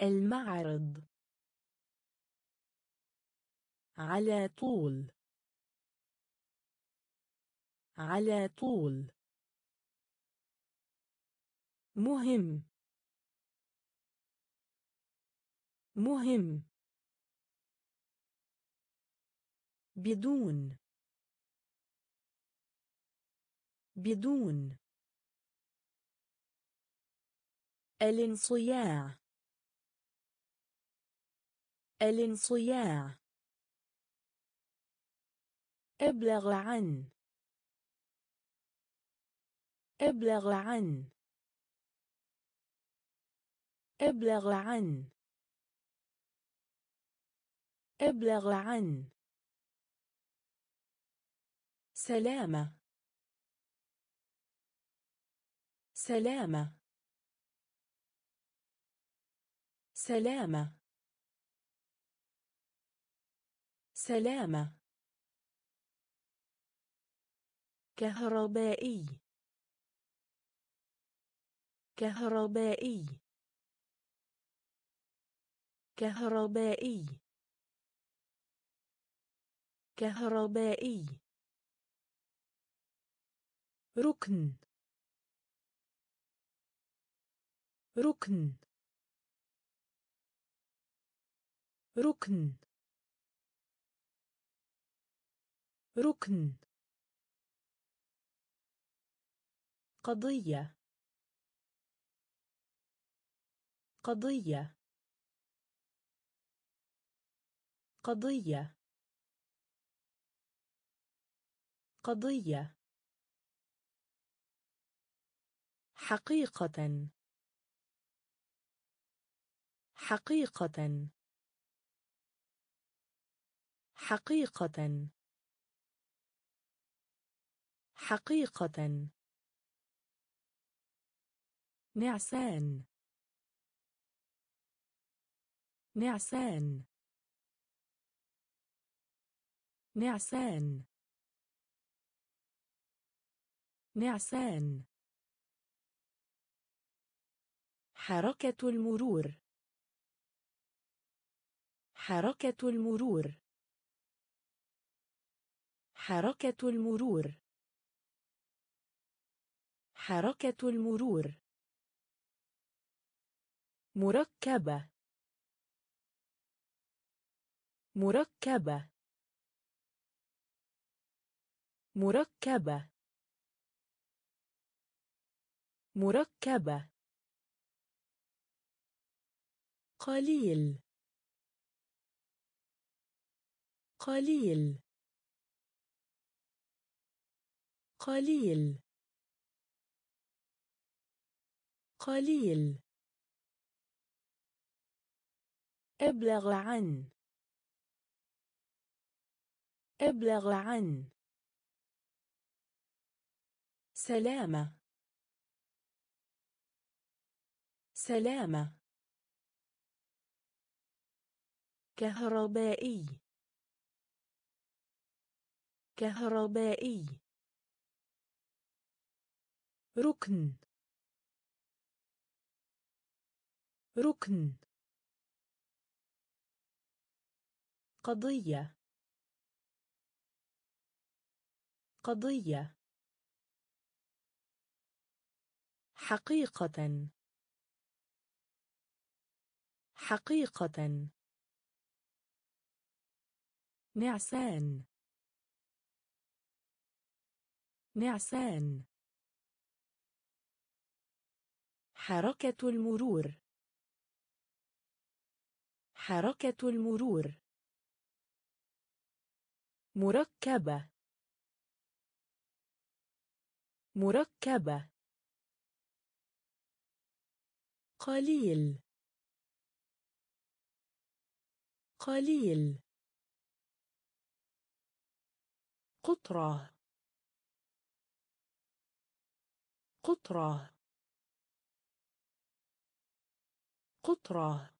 المعرض. على طول. على طول. مهم. مهم. بدون. بدون. الانصياع. الانصياع. ابلغ عن. ابلغ عن. ابلغ عن. ابلغ عن. سلامة. سلامة. سلامة. سلامة. كهربائي. كهربائي. كهربائي. كهربائي. ركن. ركن. ركن. ركن. قضية. قضية. قضية. قضية. حقيقة. حقيقة. حقيقة. حقيقة. نعسان. نعسان. نعسان. نعسان. حركة المرور. حركة المرور. حركة المرور. حركة المرور. مركبة. مركبة. مركبة. مركبة. قليل. قليل. قليل. قليل. أبلغ عن. أبلغ عن. سلامة. سلامة. كهربائي. كهربائي. ركن. ركن. قضية. قضية. حقيقة. حقيقة. نعسان. نعسان. حركة المرور. حركة المرور. مركبة. مركبة. قليل. قليل. قطرة. قطرة. قطرة.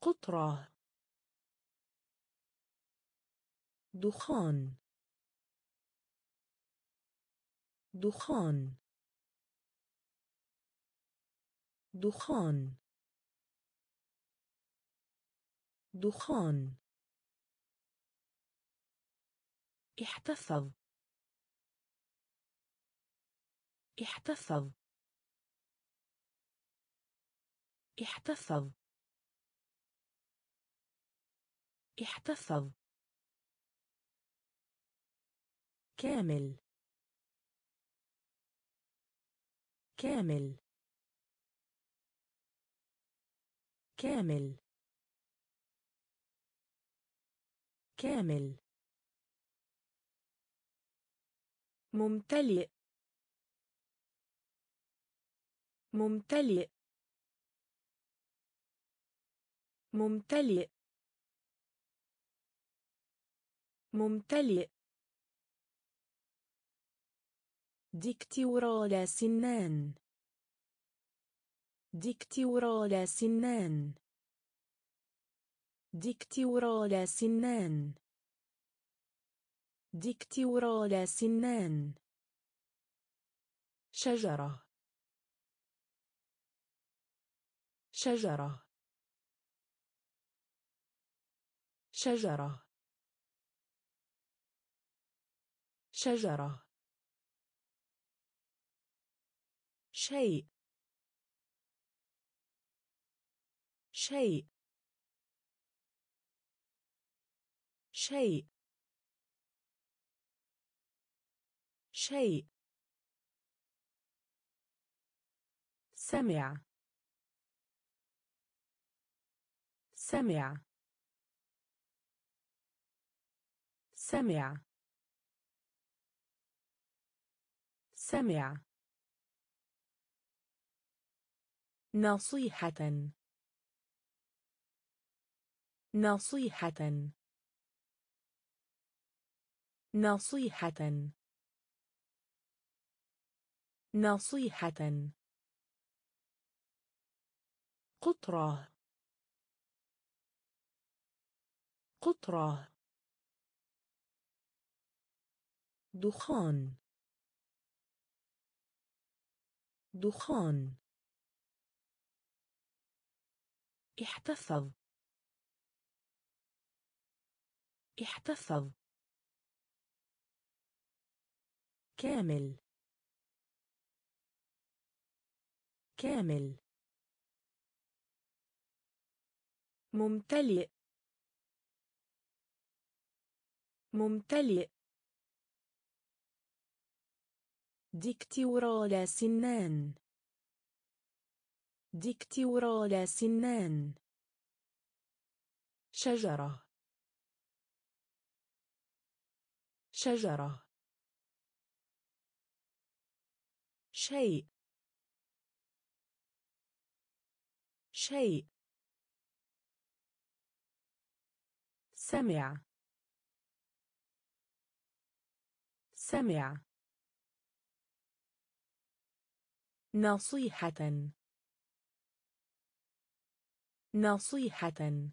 قطرة. دخان. دخان. دخان. دخان. احتفظ. احتفظ. احتفظ. احتفظ. كامل. كامل. كامل. كامل. ممتلئ. ممتلئ. ممتلئ. ممتلئ. ديكتورال سنان. ديكتورال سنان. ديكتورال سنان. ديكتورال سنان. شجرة. شجرة. شجرة. شجرة. شيء. شيء. شيء. شيء. سمع. سمع. سمع. سمع. نصيحة. نصيحة. نصيحة. نصيحة. قطرة. قطرة. دخان. دخان. احتفظ. احتفظ. كامل. كامل. ممتلئ. ممتلئ. ديكتورال سنان. ديكتورال سنان. شجرة. شجرة. شيء. شيء. سمع. سمع. نصيحة. نصيحة.